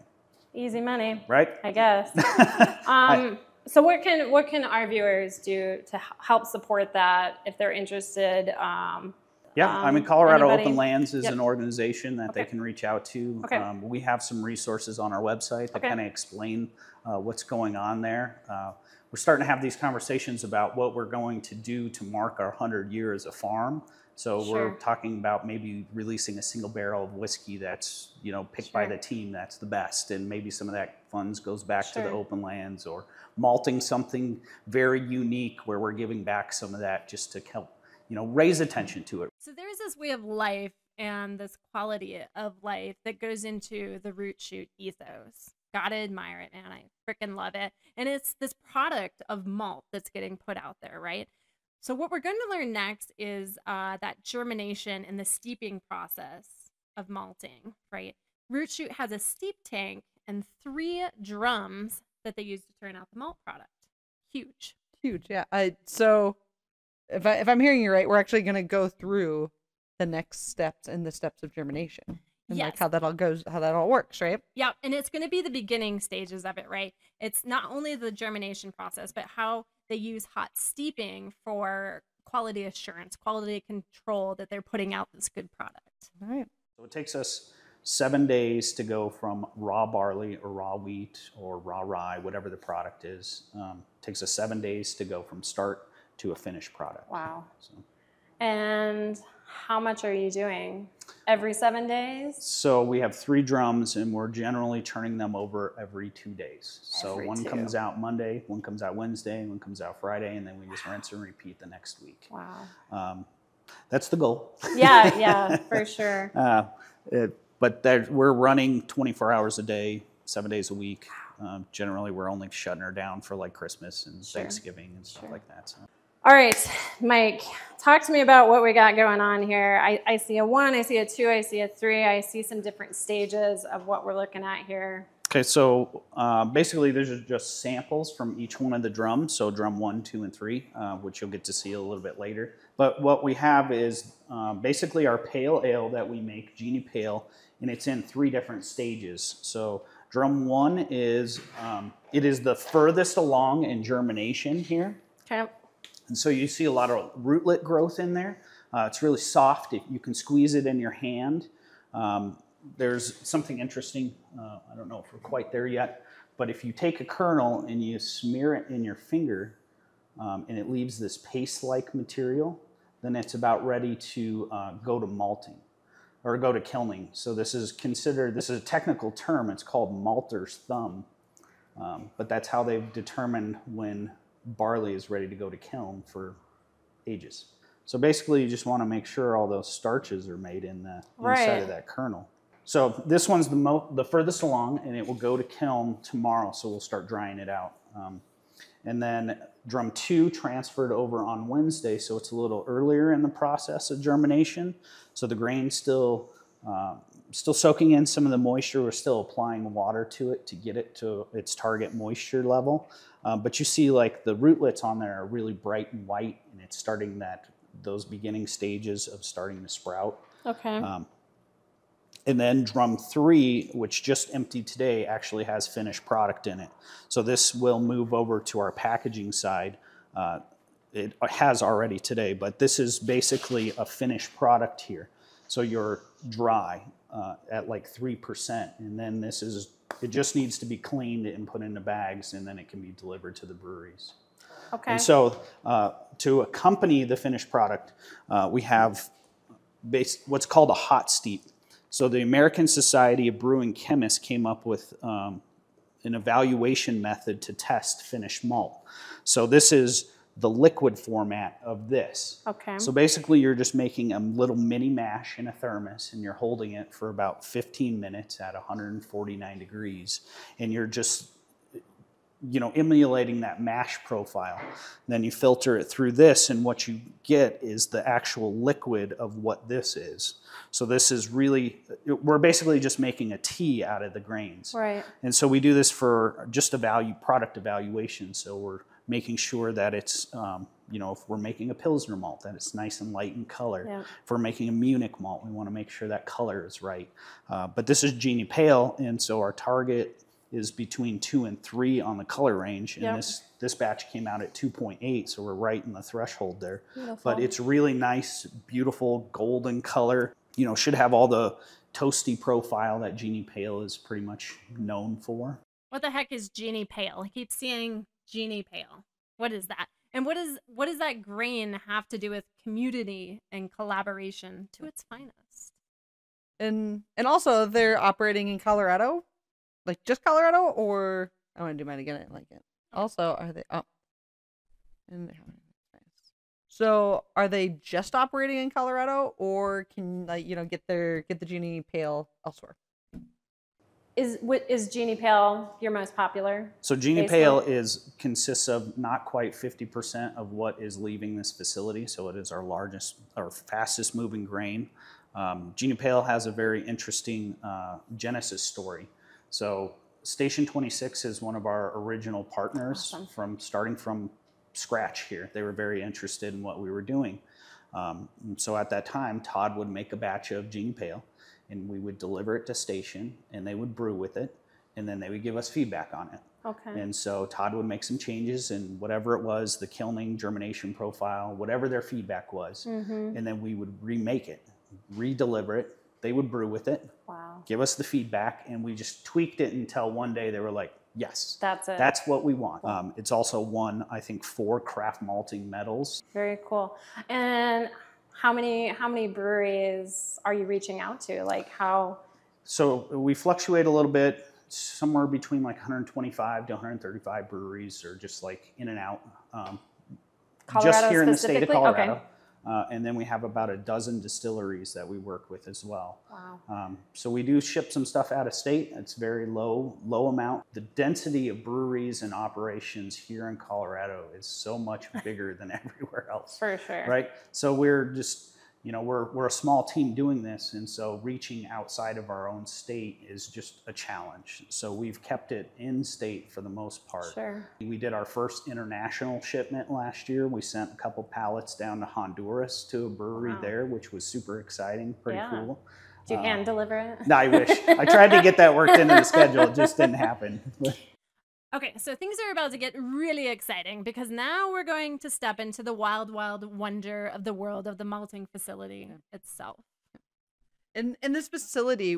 Easy money, Right? I guess. Um, so what can what can our viewers do to help support that if they're interested? Um, Yeah, I Um, mean, Colorado anybody- Open Lands is Yep. an organization that they can reach out to. Okay. Um, we have some resources on our website that Okay. kind of explain uh, what's going on there. Uh, we're starting to have these conversations about what we're going to do to mark our 100 year as a farm. So we're talking about maybe releasing a single barrel of whiskey that's you know picked by the team that's the best, and maybe some of that funds goes back to the open lands, or malting something very unique where we're giving back some of that just to help you know raise attention to it. So there's this way of life and this quality of life that goes into the root shoot ethos. Gotta admire it, man. I freaking love it. And it's this product of malt that's getting put out there, right? So what we're going to learn next is uh, that germination and the steeping process of malting, right? Root shoot has a steep tank and three drums that they use to turn out the malt product. Huge. Huge, yeah. I so if I if I'm hearing you right, we're actually gonna go through the next steps and the steps of germination. And like how that all goes how that all works, right? Yeah, and it's going to be the beginning stages of it, right? It's not only the germination process, but how they use hot steeping for quality assurance, quality control that they're putting out this good product. All right. So it takes us seven days to go from raw barley or raw wheat or raw rye, whatever the product is. Um, takes us seven days to go from start to a finished product. wow. So, And how much are you doing? Every seven days? so we have three drums, and we're generally turning them over every two days. So Every one two. comes out Monday, one comes out Wednesday, one comes out Friday, and then we just rinse and repeat the next week. Wow. Um, that's the goal. Yeah, yeah, for sure. Uh, it, but there, we're running 24 hours a day, seven days a week. Um, generally, we're only shutting her down for like Christmas and Sure. Thanksgiving and stuff Sure. like that. So. All right, Mike, talk to me about what we got going on here. I, I see a one, I see a two, I see a three, I see some different stages of what we're looking at here. Okay, so uh, basically, these are just samples from each one of the drums. So, drum one, two, and three, uh, which you'll get to see a little bit later. But what we have is uh, basically our pale ale that we make, Genie Pale, and it's in three different stages. So, drum one is um, it is the furthest along in germination here. Okay. And so you see a lot of rootlet growth in there. Uh, it's really soft. You can squeeze it in your hand. Um, there's something interesting. Uh, I don't know if we're quite there yet, but if you take a kernel and you smear it in your finger, um, and it leaves this paste-like material, then it's about ready to uh, go to malting or go to kilning. So this is considered. This is a technical term. It's called malter's thumb. Um, but that's how they've determined when barley is ready to go to kiln for ages. So basically, you just want to make sure all those starches are made in the inside of that kernel. So this one's the mo- the furthest along, and it will go to kiln tomorrow. So we'll start drying it out. Um, and then drum two transferred over on Wednesday, so it's a little earlier in the process of germination. So the grain's still uh, still soaking in some of the moisture. We're still applying water to it to get it to its target moisture level. Uh, but you see, like the rootlets on there are really bright and white, and it's starting that those beginning stages of starting to sprout. Okay. Um, and then drum three, which just emptied today, actually has finished product in it. So this will move over to our packaging side. Uh, it has already today, but this is basically a finished product here. So you're dry uh, at like 3%, and then this is, it just needs to be cleaned and put into bags, and then it can be delivered to the breweries. okay. And so, uh, to accompany the finished product, uh, we have base, what's called a hot steep. So, the American Society of Brewing Chemists came up with um, an evaluation method to test finished malt. So, this is the liquid format of this. okay. So basically, you're just making a little mini mash in a thermos and you're holding it for about 15 minutes at 149 degrees. And you're just, you know, emulating that mash profile. Then you filter it through this, and what you get is the actual liquid of what this is. So this is really, we're basically just making a tea out of the grains. right. And so we do this for just a value product evaluation. So we're making sure that it's, um, you know, if we're making a Pilsner malt, that it's nice and light in color. Yeah. If we're making a Munich malt, we want to make sure that color is right. Uh, but this is Genie Pale, and so our target is between two and three on the color range. And Yep. this this batch came out at 2.8, so we're right in the threshold there. Beautiful. But it's really nice, beautiful golden color. You know, should have all the toasty profile that Genie Pale is pretty much known for. What the heck is Genie Pale? I keep seeing Genie Pale. What is that? And what is what does that grain have to do with community and collaboration to its finest? And and also they're operating in Colorado, like just Colorado, or I want to do mine again. I didn't like it. Also, are they Oh, And they haven't. so are they just operating in Colorado, or can like you know get their get the genie pale elsewhere? Is what is Genie Pale your most popular? So Genie Pale is consists of not quite 50% of what is leaving this facility. So it is our largest our fastest moving grain. Um, Genie Pale has a very interesting uh, genesis story. So Station 26 is one of our original partners Awesome. from starting from scratch here. They were very interested in what we were doing. Um, so at that time, Todd would make a batch of Genie Pale and we would deliver it to station and they would brew with it and then they would give us feedback on it. Okay. And so Todd would make some changes and whatever it was, the kilning, germination profile, whatever their feedback was, mm-hmm. and then we would remake it, re-deliver it. They would brew with it, Wow. give us the feedback, and we just tweaked it until one day they were like, "Yes, That's it. that's what we want." Um, it's also won, I think, four craft malting medals. Very cool. And how many how many breweries are you reaching out to? Like how So we fluctuate a little bit, somewhere between like 125 to 135 breweries, or just like in and out. Um, Colorado just here in the state of Colorado. Okay. Uh, and then we have about a dozen distilleries that we work with as well. wow. Um, so we do ship some stuff out of state. It's very low, low amount. The density of breweries and operations here in Colorado is so much bigger than everywhere else For sure. right? So we're just, you know, we're, we're a small team doing this, and so reaching outside of our own state is just a challenge. So we've kept it in state for the most part. Sure. We did our first international shipment last year. We sent a couple pallets down to Honduras to a brewery Wow. there, which was super exciting, pretty Yeah. cool. Do you hand um, deliver it? No, I wish. I tried to get that worked into the schedule, it just didn't happen. Okay, so things are about to get really exciting because now we're going to step into the wild, wild wonder of the world of the malting facility itself. And and this facility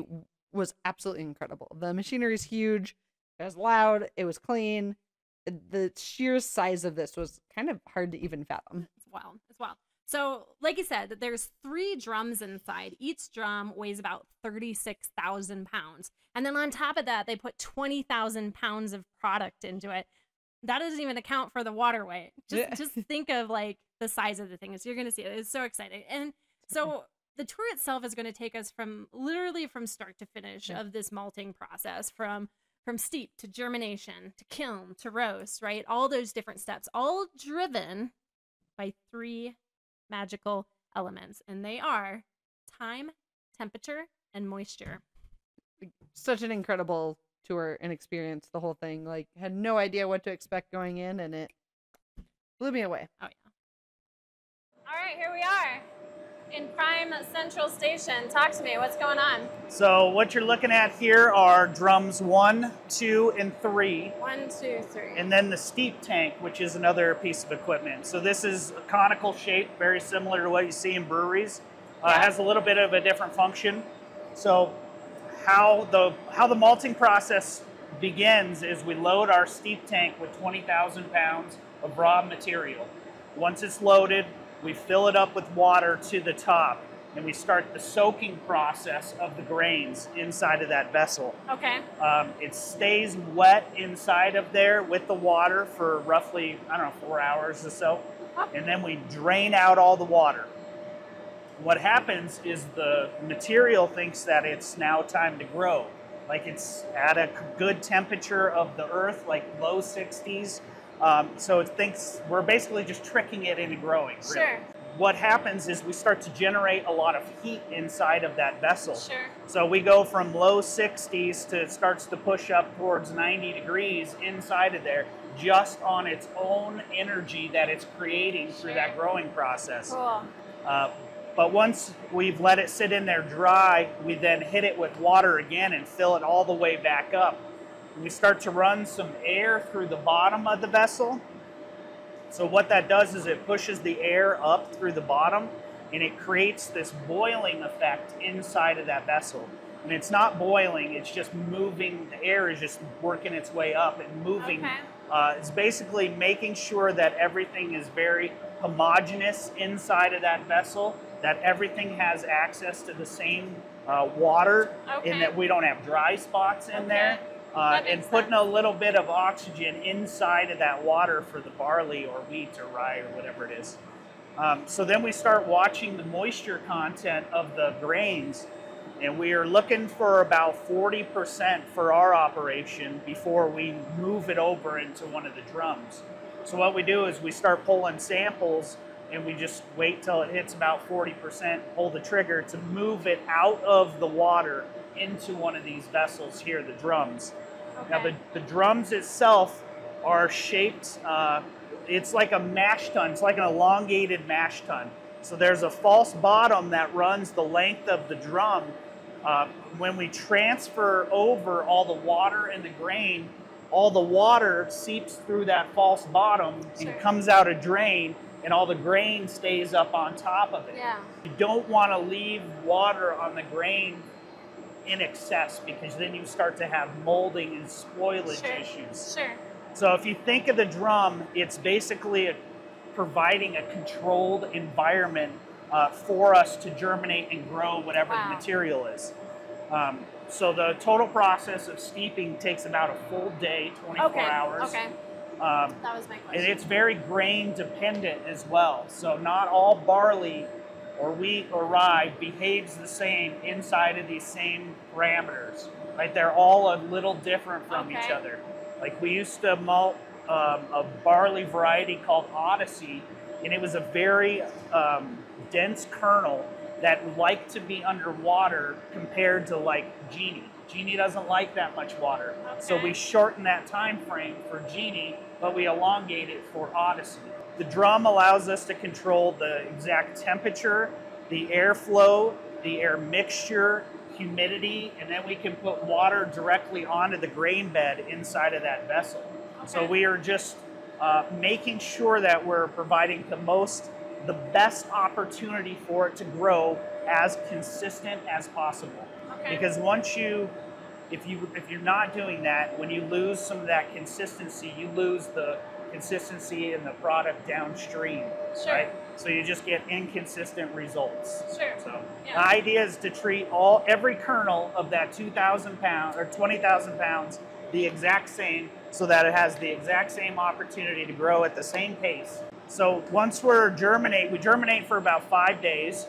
was absolutely incredible. The machinery is huge. It was loud. It was clean. The sheer size of this was kind of hard to even fathom. It's wild. It's wild. So, like I said, that there's three drums inside. Each drum weighs about 36,000 pounds. And then on top of that, they put 20,000 pounds of product into it. That doesn't even account for the water weight. Just, Yeah. just think of like the size of the thing. So you're going to see it. It's so exciting. And so the tour itself is going to take us from literally from start to finish Yeah. of this malting process from from steep to germination to kiln to roast, right? All those different steps, all driven by three magical elements, and they are time, temperature, and moisture. Such an incredible tour and experience. The whole thing, like, had no idea what to expect going in, and it blew me away. Oh yeah. All right, here we are in Prime Central Station. Talk to me. What's going on? So what you're looking at here are drums one, two, and three. One, two, three. And then the steep tank, which is another piece of equipment. So this is a conical shape, very similar to what you see in breweries. Uh, Yeah. Has a little bit of a different function. So how the how the malting process begins is we load our steep tank with 20,000 pounds of raw material. Once it's loaded, we fill it up with water to the top, and we start the soaking process of the grains inside of that vessel. okay. Um, it stays wet inside of there with the water for roughly, I don't know, four hours or so. And then we drain out all the water. What happens is the material thinks that it's now time to grow. Like it's at a good temperature of the earth, like low 60s. Um, so it thinks we're basically just tricking it into growing. really. Sure. What happens is we start to generate a lot of heat inside of that vessel. Sure. So we go from low 60s to it starts to push up towards 90 degrees inside of there just on its own energy that it's creating through that growing process. Cool. Uh, but once we've let it sit in there dry, we then hit it with water again and fill it all the way back up. We start to run some air through the bottom of the vessel. So what that does is it pushes the air up through the bottom and it creates this boiling effect inside of that vessel. And it's not boiling, it's just moving, the air is just working its way up and moving. Okay. Uh, it's basically making sure that everything is very homogeneous inside of that vessel, that everything has access to the same uh, water, Okay. and that we don't have dry spots in Okay. there. Uh, and putting sense. a little bit of oxygen inside of that water for the barley or wheat or rye or whatever it is. Um, so then we start watching the moisture content of the grains, and we are looking for about 40% for our operation before we move it over into one of the drums. So what we do is we start pulling samples and we just wait till it hits about 40%, pull the trigger to move it out of the water into one of these vessels here, the drums. Now, the, the drums itself are shaped, uh, it's like a mash tun, it's like an elongated mash tun. So there's a false bottom that runs the length of the drum. Uh, when we transfer over all the water and the grain, all the water seeps through that false bottom Sure. and comes out a drain, and all the grain stays up on top of it. Yeah. You don't want to leave water on the grain in excess because then you start to have molding and spoilage Sure. issues. Sure. So if you think of the drum, it's basically a, providing a controlled environment uh, for us to germinate and grow whatever Wow. the material is. Um, so the total process of steeping takes about a full day, 24 Okay. hours. Okay. Um, That was my question. and it's very grain dependent as well. So not all barley or wheat or rye behaves the same inside of these same parameters. Right? They're all a little different from each other. Like we used to malt um, a barley variety called Odyssey, and it was a very um, dense kernel that liked to be underwater compared to like Genie. Genie doesn't like that much water. So we shorten that time frame for Genie, but we elongate it for Odyssey. The drum allows us to control the exact temperature, the airflow, the air mixture, humidity, and then we can put water directly onto the grain bed inside of that vessel. So we are just uh, making sure that we're providing the most, the best opportunity for it to grow as consistent as possible. Okay. Because once you, if you if you're not doing that, when you lose some of that consistency, you lose the consistency in the product downstream, Sure. right? So you just get inconsistent results. Sure. So Yeah. the idea is to treat all every kernel of that 2,000 pounds or 20,000 pounds the exact same, so that it has the exact same opportunity to grow at the same pace. So once we're germinate, we germinate for about five days,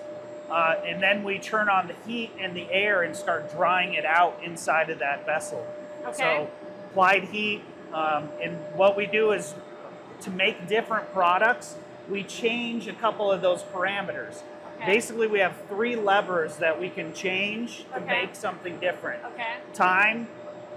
uh, and then we turn on the heat and the air and start drying it out inside of that vessel. Okay. So applied heat, um, and what we do is to make different products, we change a couple of those parameters. Okay. Basically, we have three levers that we can change to Okay. make something different Okay. time,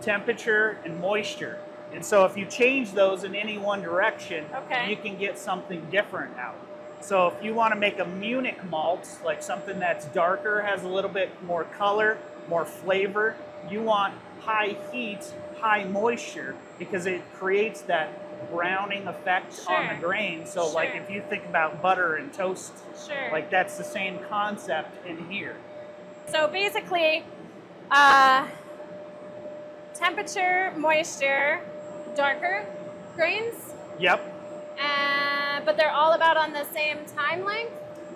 temperature, and moisture. And so, if you change those in any one direction, Okay. you can get something different out. So if you want to make a Munich malt, like something that's darker, has a little bit more color, more flavor, you want high heat, high moisture because it creates that browning effect on the grain. So like if you think about butter and toast, Sure. like that's the same concept in here. So basically, uh, temperature, moisture, darker grains, Yep. uh, but they're all about on the same time length.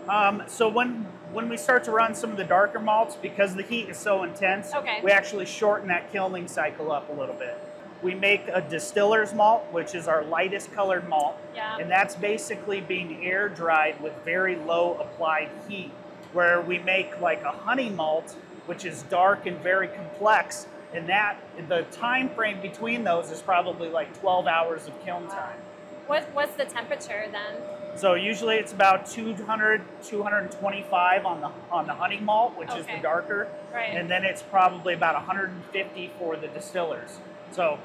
Um, so when when we start to run some of the darker malts, because the heat is so intense, Okay. we actually shorten that kilning cycle up a little bit. We make a distiller's malt, which is our lightest colored malt, Yeah. and that's basically being air dried with very low applied heat. Where we make like a honey malt, which is dark and very complex, and that the time frame between those is probably like 12 hours of kiln time. What, what's the temperature then? So usually it's about 200, 225 on the on the honey malt, which is the darker, Right. and then it's probably about 150 for the distillers. So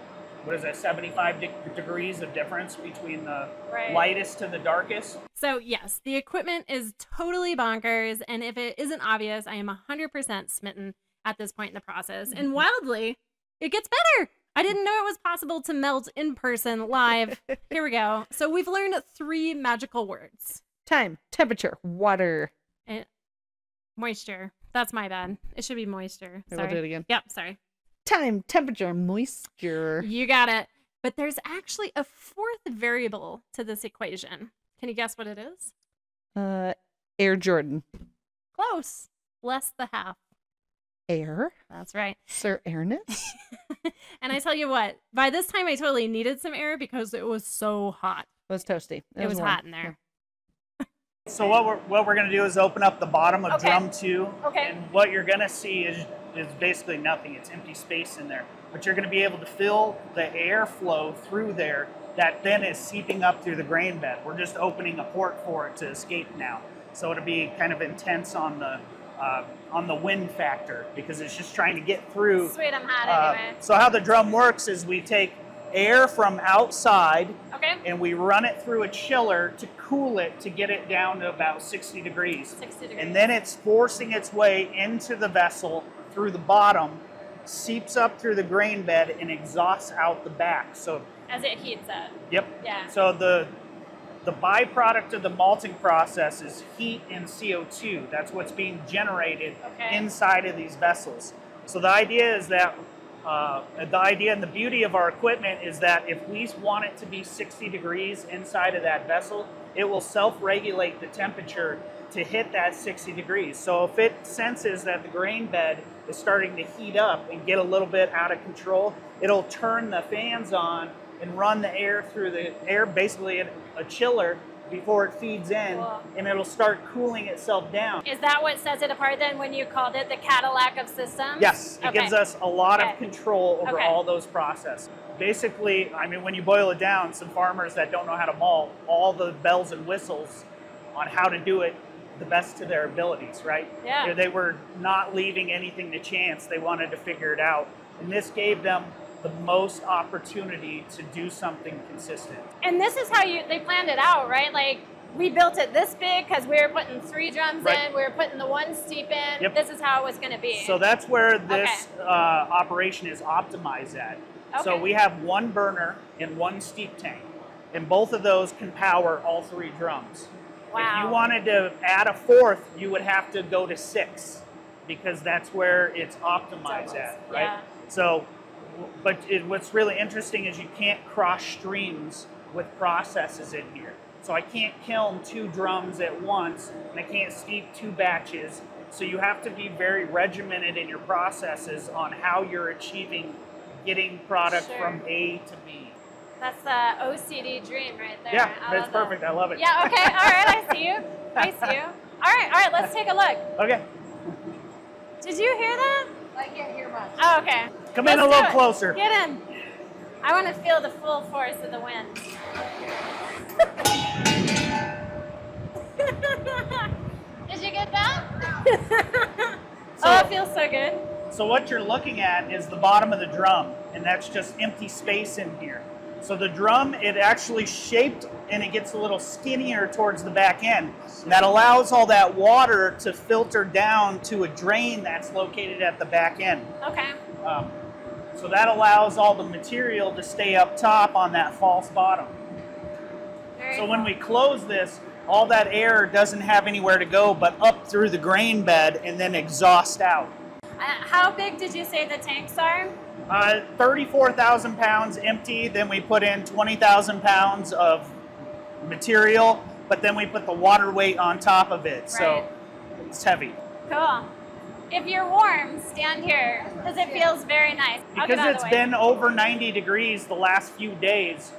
what is that? 75 de- degrees of difference between the Right. lightest to the darkest. So, yes, the equipment is totally bonkers. And if it isn't obvious, I am 100% smitten at this point in the process. And mm-hmm. wildly, it gets better. I didn't know it was possible to melt in person live. Here we go. So, we've learned three magical words Time, temperature, water. and moisture. That's my bad. It should be moisture. We'll Sorry. do it again. Yep, sorry. Time, temperature, moisture. You got it. But there's actually a fourth variable to this equation. Can you guess what it is? Uh, Air Jordan. Close. Less the half. Air? That's right. Sir Airness? and I tell you what, by this time I totally needed some air because it was so hot. It was toasty. It, was, warm. hot in there. So what we're what we're gonna do is open up the bottom of Okay. drum two, Okay. and what you're gonna see is is basically nothing. It's empty space in there, but you're gonna be able to fill the airflow through there that then is seeping up through the grain bed. We're just opening a port for it to escape now, so it'll be kind of intense on the uh, on the wind factor because it's just trying to get through. Sweet, I'm hot Uh, anyway. so how the drum works is we take air from outside Okay. and we run it through a chiller to cool it to get it down to about 60 degrees. 60 degrees. And then it's forcing its way into the vessel through the bottom, seeps up through the grain bed, and exhausts out the back. So, As it heats up. yep. Yeah. So the the byproduct of the malting process is heat and CO2. That's what's being generated Okay. inside of these vessels. So the idea is that uh, the idea and the beauty of our equipment is that if we want it to be 60 degrees inside of that vessel, it will self-regulate the temperature to hit that 60 degrees. So if it senses that the grain bed is starting to heat up and get a little bit out of control, it'll turn the fans on and run the air through the air, basically a chiller before it feeds in, Cool. and it'll start cooling itself down. Is that what sets it apart then when you called it the Cadillac of systems? Yes, it Okay. gives us a lot Okay. of control over Okay. all those processes. Basically, I mean, when you boil it down, some farmers that don't know how to malt, all the bells and whistles on how to do it the best to their abilities, right? Yeah. You know, They were not leaving anything to chance. They wanted to figure it out. And this gave them the most opportunity to do something consistent. And this is how you they planned it out, right? Like we built it this big because we were putting three drums Right. in, we were putting the one steep in. Yep. This is how it was going to be. So that's where this uh, operation is optimized at. Okay. So we have one burner and one steep tank, and both of those can power all three drums. If you wanted to add a fourth, you would have to go to six because that's where it's optimized at, right? Yeah. So, but it, what's really interesting is you can't cross streams with processes in here. So I can't kiln two drums at once, and I can't steep two batches. So you have to be very regimented in your processes on how you're achieving getting product Sure. from A to B. That's the OCD dream right there. Yeah, I that's love that. perfect. I love it. Yeah, okay. All right, I see you. I see you. All right, all right, let's take a look. Okay, Did you hear that? I can't hear much. Oh, okay. come in Let's a little it. closer. Get in. I want to feel the full force of the wind. Did you get that? oh, it feels so good. So what you're looking at is the bottom of the drum, and that's just empty space in here. So the drum, it actually shaped and it gets a little skinnier towards the back end. And that allows all that water to filter down to a drain that's located at the back end. Okay. Um, so that allows all the material to stay up top on that false bottom. Very So when we close this, all that air doesn't have anywhere to go but up through the grain bed and then exhaust out. Uh, how big did you say the tanks are? Uh, 34,000 pounds empty, then we put in 20,000 pounds of material, but then we put the water weight on top of it. So it's heavy. Cool. If you're warm, stand here because it feels very nice. Because it's been over 90 degrees the last few days,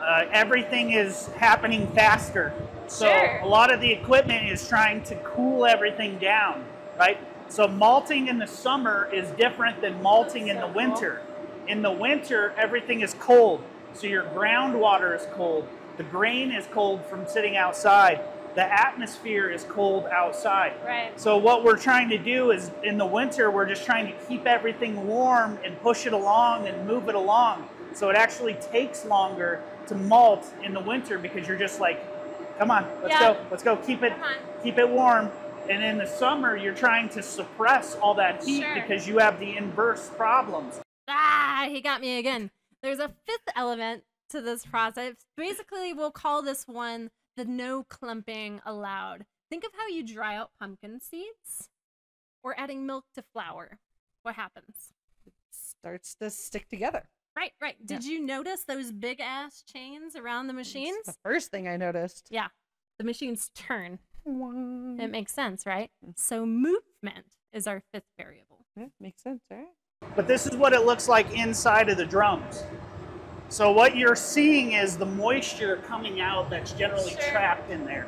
uh, everything is happening faster. So Sure. a lot of the equipment is trying to cool everything down, right? So malting in the summer is different than malting in the winter. In the winter, everything is cold. So your groundwater is cold. The grain is cold from sitting outside. The atmosphere is cold outside. Right. So what we're trying to do is in the winter we're just trying to keep everything warm and push it along and move it along. So it actually takes longer to malt in the winter because you're just like, come on, let's Yeah. go, let's go, keep it keep it warm. And in the summer you're trying to suppress all that heat Sure. because you have the inverse problems. Ah, he got me again. There's a fifth element to this process. Basically, we'll call this one the no clumping allowed. Think of how you dry out pumpkin seeds or adding milk to flour. What happens? It starts to stick together. Right, right. Did you notice those big ass chains around the It's machines? the first thing I noticed. Yeah, the machines turn. Yeah, It makes sense, right? Mm. So movement is our fifth variable. Yeah, makes sense, right? But this is what it looks like inside of the drums. So what you're seeing is the moisture coming out that's generally Sure. trapped in there.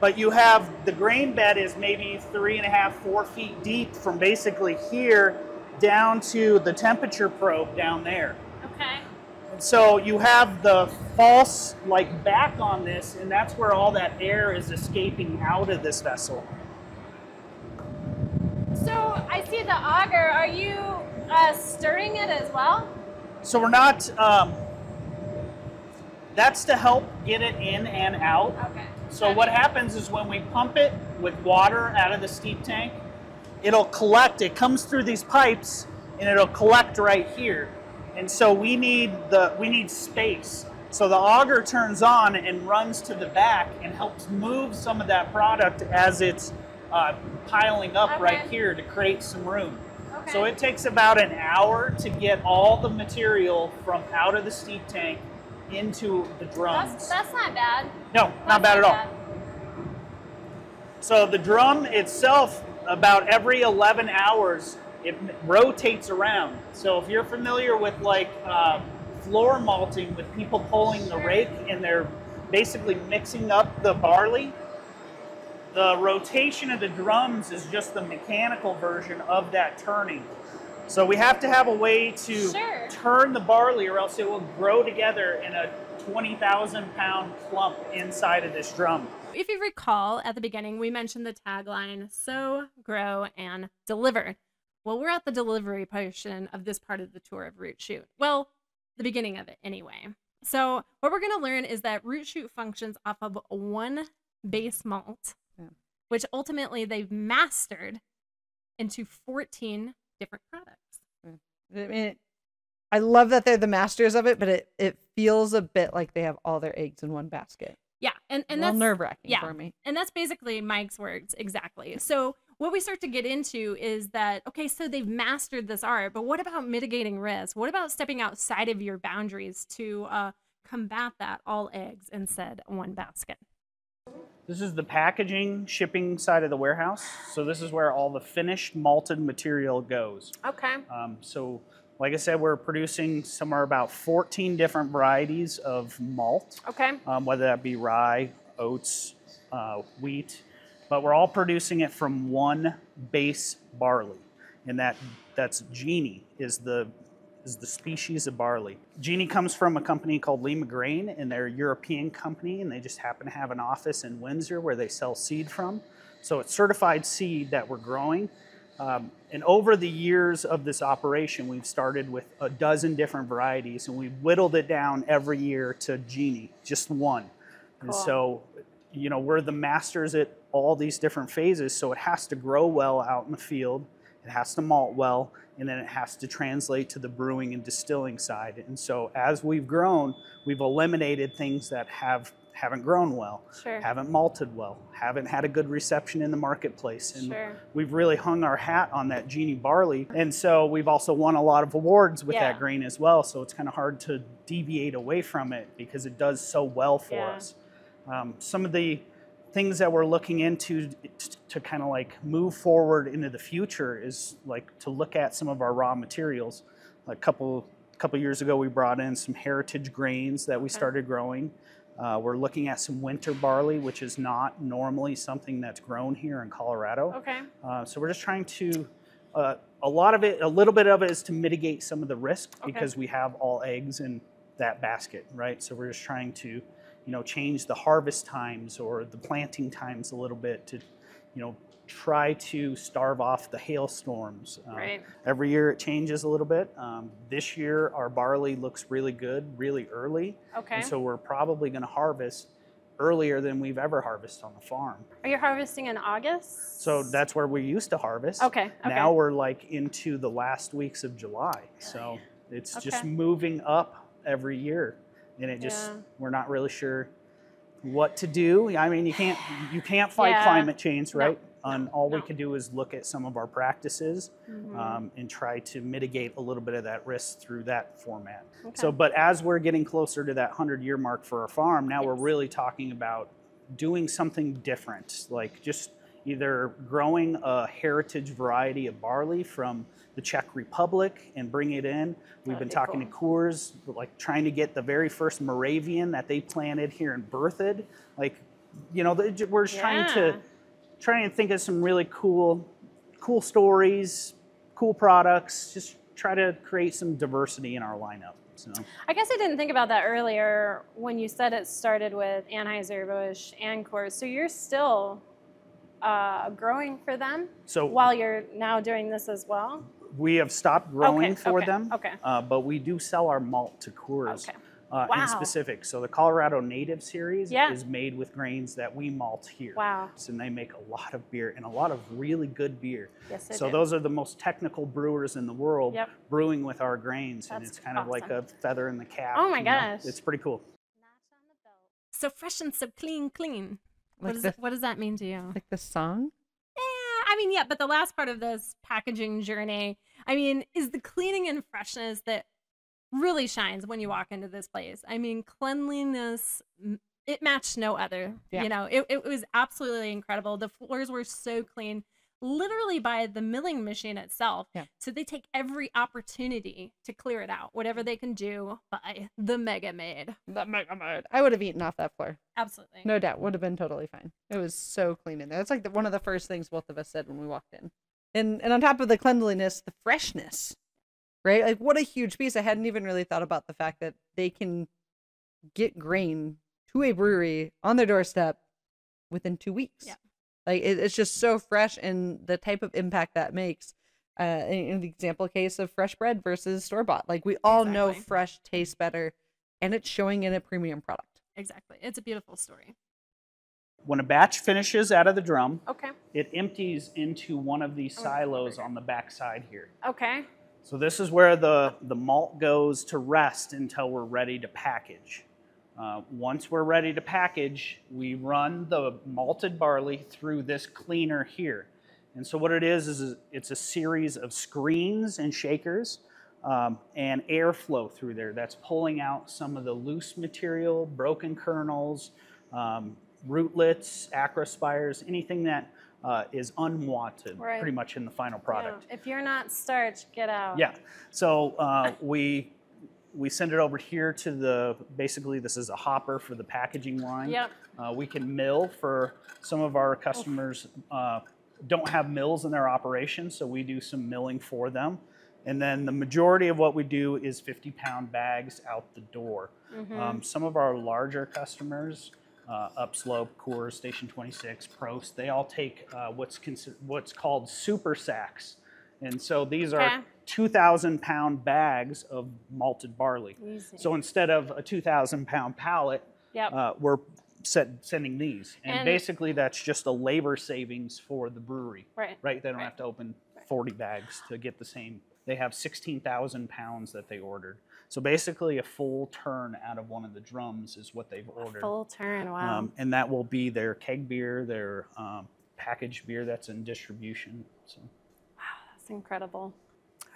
But you have the grain bed is maybe three and a half, four feet deep from basically here down to the temperature probe down there. Okay. So you have the false like back on this, and that's where all that air is escaping out of this vessel. So I see the auger. Are you uh, stirring it as well? So we're not. Um, that's to help get it in and out. Okay. So what happens is when we pump it with water out of the steep tank, it'll collect. It comes through these pipes and it'll collect right here. And so we need the we need space. So the auger turns on and runs to the back and helps move some of that product as it's uh, piling up right here to create some room. Okay. So it takes about an hour to get all the material from out of the steep tank into the drums. That's, that's not bad. no, not That's bad at all. So the drum itself, about every 11 hours, it rotates around. So if you're familiar with like uh, floor malting, with people pulling the rake and they're basically mixing up the barley, the rotation of the drums is just the mechanical version of that turning. So we have to have a way to Sure. turn the barley, or else it will grow together in a 20,000 pound clump inside of this drum. If you recall at the beginning, we mentioned the tagline sow, grow, and deliver. Well, we're at the delivery portion of this part of the tour of Root Shoot. Well, the beginning of it, anyway. So, what we're going to learn is that Root Shoot functions off of one base malt, Yeah. which ultimately they've mastered into 14 different products. I mean, I love that they're the masters of it, but it, it feels a bit like they have all their eggs in one basket. Yeah, and, and a little that's nerve wracking yeah. for me. And that's basically Mike's words exactly. So what we start to get into is that okay, so they've mastered this art, but what about mitigating risk? What about stepping outside of your boundaries to uh, combat that? All eggs in said one basket. This is the packaging shipping side of the warehouse. So this is where all the finished malted material goes. Okay. Um, so, like I said, we're producing somewhere about 14 different varieties of malt, Okay. um, whether that be rye, oats, uh, wheat, but we're all producing it from one base barley, and that that's Genie is the is the species of barley. Genie comes from a company called Limagrain, and they're a European company, and they just happen to have an office in Windsor where they sell seed from. So it's certified seed that we're growing. Um, and over the years of this operation, we've started with a dozen different varieties, and we've whittled it down every year to Genie, just one. And so, you know, we're the masters at all these different phases, so it has to grow well out in the field, it has to malt well, and then it has to translate to the brewing and distilling side. And so, as we've grown, we've eliminated things that have haven't grown well, Sure. haven't malted well, haven't had a good reception in the marketplace, and Sure. we've really hung our hat on that Genie barley. And so we've also won a lot of awards with Yeah. that grain as well. So it's kind of hard to deviate away from it because it does so well for Yeah. us. Um, some of the things that we're looking into to kind of like move forward into the future is like to look at some of our raw materials. A couple couple years ago, we brought in some heritage grains that we started growing. Uh, we're looking at some winter barley, which is not normally something that's grown here in Colorado. Okay. Uh, so we're just trying to, uh, a lot of it, a little bit of it is to mitigate some of the risk Okay. because we have all eggs in that basket, right? So we're just trying to, you know, change the harvest times or the planting times a little bit to, you know, try to starve off the hailstorms. Um, Right. Every year it changes a little bit. Um, this year our barley looks really good, really early. Okay. And so we're probably going to harvest earlier than we've ever harvested on the farm. Are you harvesting in August? So that's where we used to harvest. Okay, okay. Now we're like into the last weeks of July. So it's just moving up every year. And it just Yeah. we're not really sure what to do. I mean, you can't you can't fight Yeah. climate change, No, right? Um, all we no. can do is look at some of our practices Mm-hmm. um, and try to mitigate a little bit of that risk through that format. Okay. So, but as we're getting closer to that 100 year mark for our farm, now we're really talking about doing something different, like just either growing a heritage variety of barley from the Czech Republic and bring it in. We've That'd been be talking to Coors, like trying to get the very first Moravian that they planted here in Berthoud. Like, you know, we're just trying to try and think of some really cool, cool stories, cool products. Just try to create some diversity in our lineup. So I guess I didn't think about that earlier when you said it started with Anheuser-Busch and Coors. So you're still uh, growing for them So while you're now doing this as well? we have stopped growing Okay, for okay, them. okay. Uh, but we do sell our malt to Coors. Okay. Uh, Wow. In specific, so the Colorado Native Series Yeah. is made with grains that we malt here. Wow. And they make a lot of beer and a lot of really good beer. Yes, they so do. those are the most technical brewers in the world Yep. brewing with our grains, and it's kind of like a feather in the cap. Oh my you know? gosh. It's pretty cool. So fresh and so clean, clean. What, Like does, the- what does that mean to you? Like the song? Eh, I mean, yeah, but the last part of this packaging journey, I mean, is the cleaning and freshness that really shines when you walk into this place. I mean, cleanliness, it matched no other. Yeah. You know, it, it was absolutely incredible. The floors were so clean, literally by the milling machine itself. Yeah. So they take every opportunity to clear it out, whatever mm. they can do by the Mega Maid. The Mega might- I would have eaten off that floor. Absolutely. No doubt. Would have been totally fine. It was so clean in there. That's like the, one of the first things both of us said when we walked in. And and on top of the cleanliness, the freshness. Right? Like what a huge piece. I hadn't even really thought about the fact that they can get grain to a brewery on their doorstep within two weeks. Yeah. Like it, it's just so fresh and the type of impact that makes. Uh, in, in the example case of fresh bread versus store bought, like we all know fresh tastes better, and it's showing in a premium product. Exactly. It's a beautiful story. When a batch finishes out of the drum, Okay. it empties into one of these Oh, silos on the back side here. Okay. So this is where the, the malt goes to rest until we're ready to package. Uh, once we're ready to package, we run the malted barley through this cleaner here. And so what it is is it's a series of screens and shakers um, and airflow through there that's pulling out some of the loose material, broken kernels, um, rootlets, acrospires, anything that uh, is unwanted Right. pretty much in the final product. Yeah. If you're not starch, get out. Yeah. So uh, we we send it over here to the basically this is a hopper for the packaging line. Yep. Uh, we can mill for some of our customers uh, don't have mills in their operation, so we do some milling for them. And then the majority of what we do is 50 pound bags out the door. Mm-hmm. Um, some of our larger customers, uh, Upslope, Coors, Station 26, Prost. They all take uh, what's what's called super sacks, and so these Okay. are 2,000 pound bags of malted barley. Easy. So instead of a 2,000 pound pallet, Yep. uh, we're set, sending these, and, And- basically that's just a labor savings for the brewery. Right. Right. They don't Right. have to open 40 bags to get the same. They have 16,000 pounds that they ordered. So basically, a full turn out of one of the drums is what they've ordered. Full turn. Wow. Um, and that will be their keg beer, their um, packaged beer that's in distribution. So That's incredible.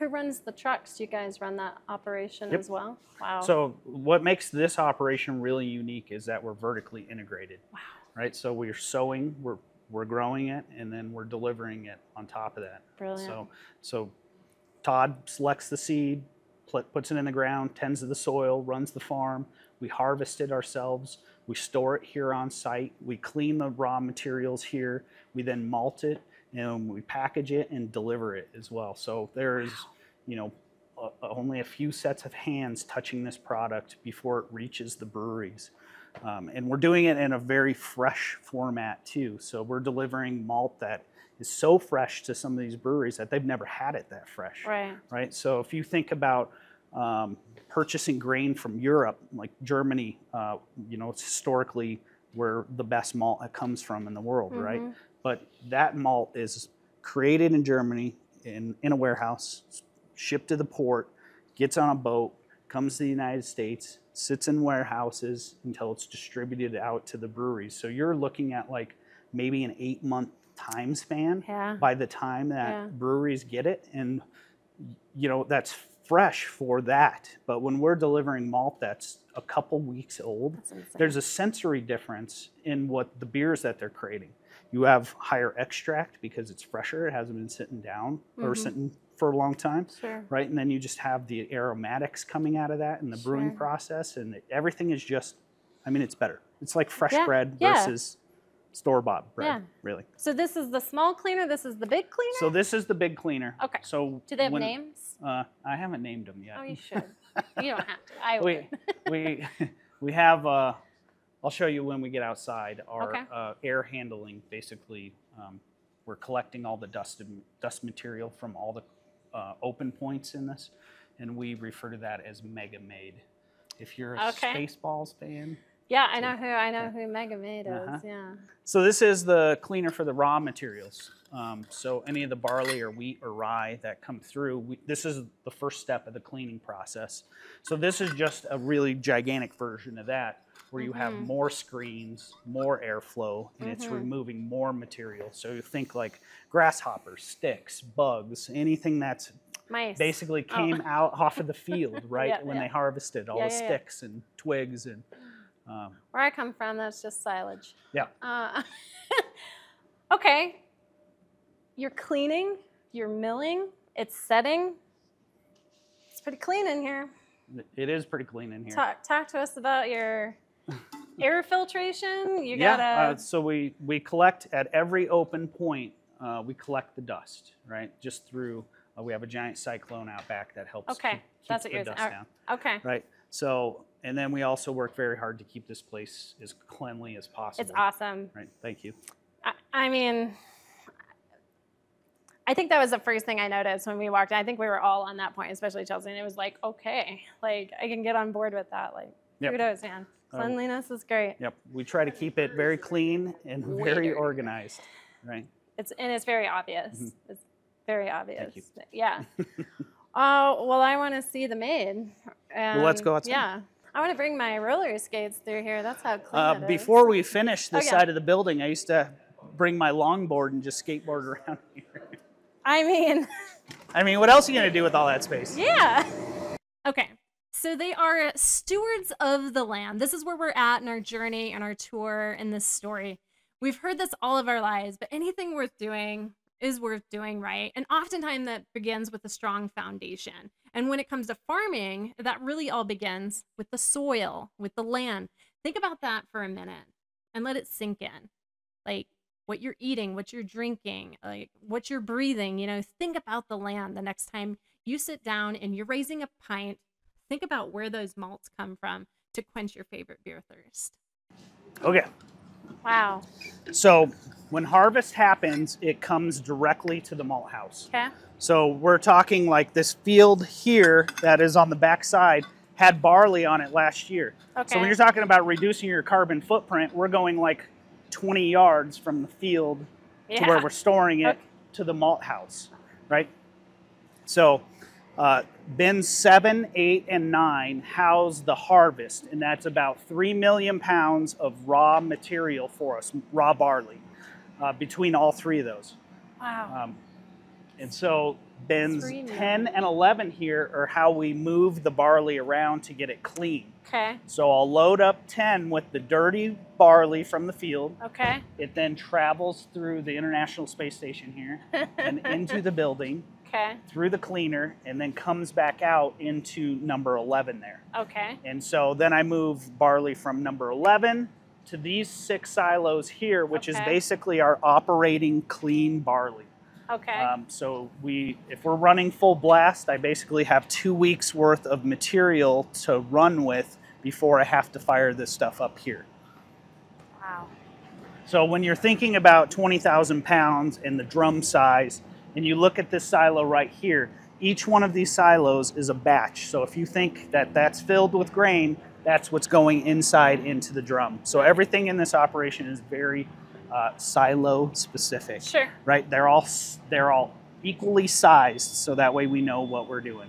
Who runs the trucks? Do you guys run that operation Yep. as well? Wow. So what makes this operation really unique is that we're vertically integrated. Wow. Right. So we're sowing, we're we're growing it, and then we're delivering it on top of that. Brilliant. So so Todd selects the seed, puts it in the ground, tends to the soil, runs the farm. We harvest it ourselves. We store it here on site. We clean the raw materials here. We then malt it and we package it and deliver it as well. So there is, you know, uh, only a few sets of hands touching this product before it reaches the breweries. Um, and we're doing it in a very fresh format too. So we're delivering malt that is so fresh to some of these breweries that they've never had it that fresh. right. Right. So if you think about um, purchasing grain from Europe, like Germany, uh, you know, it's historically where the best malt comes from in the world, right? But that malt is created in Germany in, in a warehouse, shipped to the port, gets on a boat, comes to the United States, sits in warehouses until it's distributed out to the breweries. So you're looking at like maybe an eight month time span Yeah. by the time that Yeah. breweries get it. And, you know, that's fresh for that. But when we're delivering malt that's a couple weeks old, there's a sensory difference in what the beers that they're creating. You have higher extract because it's fresher, it hasn't been sitting down or Mhm. sitting for a long time, Sure. right? And then you just have the aromatics coming out of that in the brewing Sure. process, and everything is just, I mean, it's better. It's like fresh Yeah, bread yeah. versus store bought bread, Yeah. really. So this is the small cleaner. This is the big cleaner. So this is the big cleaner. Okay. So Do they have when- names? Uh, I haven't named them yet. Oh, you should. you don't have to. I we we we have uh, I'll show you when we get outside our Okay. uh, air handling basically um, we're collecting all the dust dust material from all the uh, open points in this and we refer to that as Mega Maid if you're a Okay. spaceballs fan Yeah, I know who. I know who Mega Maid is. Uh-huh. Yeah. so this is the cleaner for the raw materials um, so any of the barley or wheat or rye that come through we, this is the first step of the cleaning process so this is just a really gigantic version of that where you have Mhm. more screens more airflow and it's Mhm. removing more material so you think like grasshoppers sticks bugs anything that's Mice. basically Oh. came out off of the field right Yeah, when yeah. they harvested all Yeah, the yeah, yeah. sticks and twigs and um, Where I come from, that's just silage. yeah Uh, okay. You're cleaning. You're milling. It's setting. It's pretty clean in here. it is pretty clean in here Talk, talk to us about your air filtration. You yeah, gotta. uh, so we we collect at every open point. Uh, we collect the dust, right? Just through. Uh, we have a giant cyclone out back that helps. Okay, keep, that's what the you're dust saying. down, okay. right? So, and then we also work very hard to keep this place as cleanly as possible. It's awesome. Right. Thank you. I, I mean, I think that was the first thing I noticed when we walked in. I think we were all on that point, especially Chelsea. And it was like, okay, like I can get on board with that. Like, Yep. kudos, man. Um, Cleanliness is great. Yep. We try to keep it very clean and very organized. Right. It's and it's very obvious. Mhm. It's very obvious. you. Yeah. Oh well, I want to see the maid. Well, let's go outside. Yeah, I want to bring my roller skates through here. That's how clean Uh, it is. before we finish this Oh, yeah. side of the building, I used to bring my longboard and just skateboard around here. I mean, I mean, what else are you gonna do with all that space? yeah. Okay. So they are stewards of the land. This is where we're at in our journey and our tour in this story. We've heard this all of our lives, but anything worth doing is worth doing right. And oftentimes that begins with a strong foundation. And when it comes to farming, that really all begins with the soil, with the land. Think about that for a minute and let it sink in. Like what you're eating, what you're drinking, like what you're breathing, you know, think about the land the next time you sit down and you're raising a pint. Think about where those malts come from to quench your favorite beer thirst. Okay, Wow. So when harvest happens, it comes directly to the malt house. Okay. So we're talking like this field here that is on the back side had barley on it last year. Okay. So when you're talking about reducing your carbon footprint, we're going like 20 yards from the field to where we're storing it Okay. to the malt house, right? So uh, bins seven, eight, and nine house the harvest, and that's about three million pounds of raw material for us, raw barley, uh, between all three of those. Wow. Um, and so bins 10 and 11 here are how we move the barley around to get it clean. Okay. So I'll load up 10 with the dirty barley from the field. Okay. It then travels through the International Space Station here and into the building, Okay. through the cleaner, and then comes back out into number 11 there. Okay. And so then I move barley from number 11 to these six silos here, which is basically our operating clean barley. Okay. Um, so we, if we're running full blast, I basically have two weeks worth of material to run with before I have to fire this stuff up here. wow. So when you're thinking about 20,000 pounds and the drum size, and you look at this silo right here, each one of these silos is a batch. So if you think that that's filled with grain, that's what's going inside into the drum. So everything in this operation is very uh, silo specific. Sure. Right? They're all they're all equally sized, so that way we know what we're doing.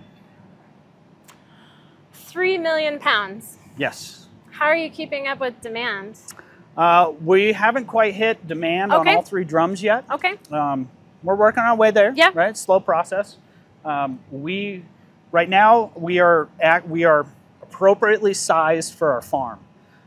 Three million pounds. Yes. How are you keeping up with demand? Uh, we haven't quite hit demand on all three drums yet. Okay. Um, we're working our way there. Yeah. Right. Slow process. Um, we right now we are at we are appropriately sized for our farm.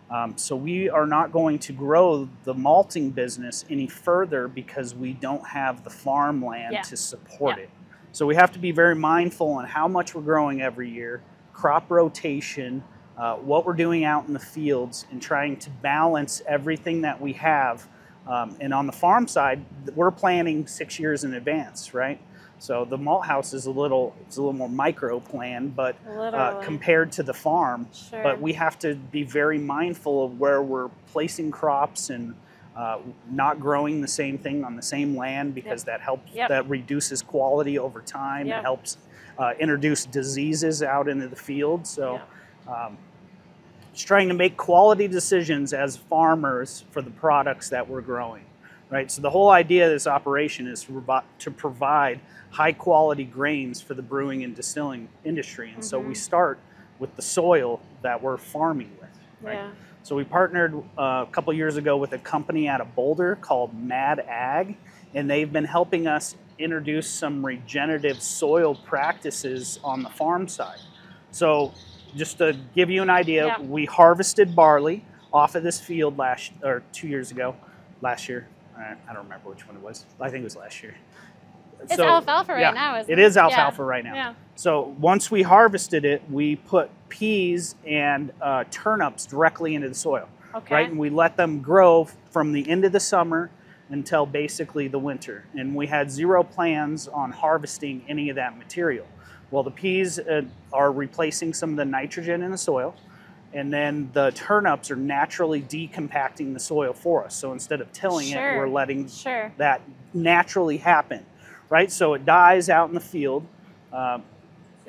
Um, so we are not going to grow the malting business any further because we don't have the farmland Yeah. to support Yeah. it. So we have to be very mindful on how much we're growing every year, crop rotation, uh, what we're doing out in the fields, and trying to balance everything that we have. Um, and on the farm side, we're planning six years in advance, right? So the malt house is a little it's a little more micro plan, but uh, compared to the farm, Sure. but we have to be very mindful of where we're placing crops and uh, not growing the same thing on the same land because that helps Yep. that reduces quality over time. Yep. It helps uh, introduce diseases out into the field. So, um, trying to make quality decisions as farmers for the products that we're growing, right? So the whole idea of this operation is to, provide high quality grains for the brewing and distilling industry, and so we start with the soil that we're farming with, right? Yeah. So we partnered uh, a couple years ago with a company out of Boulder called Mad Ag, and they've been helping us introduce some regenerative soil practices on the farm side. So just to give you an idea, Yeah. we harvested barley off of this field last or two years ago, last year. I don't remember which one it was. I think it was last year. It's So, alfalfa right yeah, now, isn't it it? is Yeah. alfalfa right now. Yeah. So once we harvested it, we put peas and uh, turnips directly into the soil, Okay. right? And we let them grow from the end of the summer until basically the winter. And we had zero plans on harvesting any of that material. Well, the peas uh, are replacing some of the nitrogen in the soil, and then the turnips are naturally decompacting the soil for us. So instead of tilling it, we're letting Sure. that naturally happen, right? So it dies out in the field, um,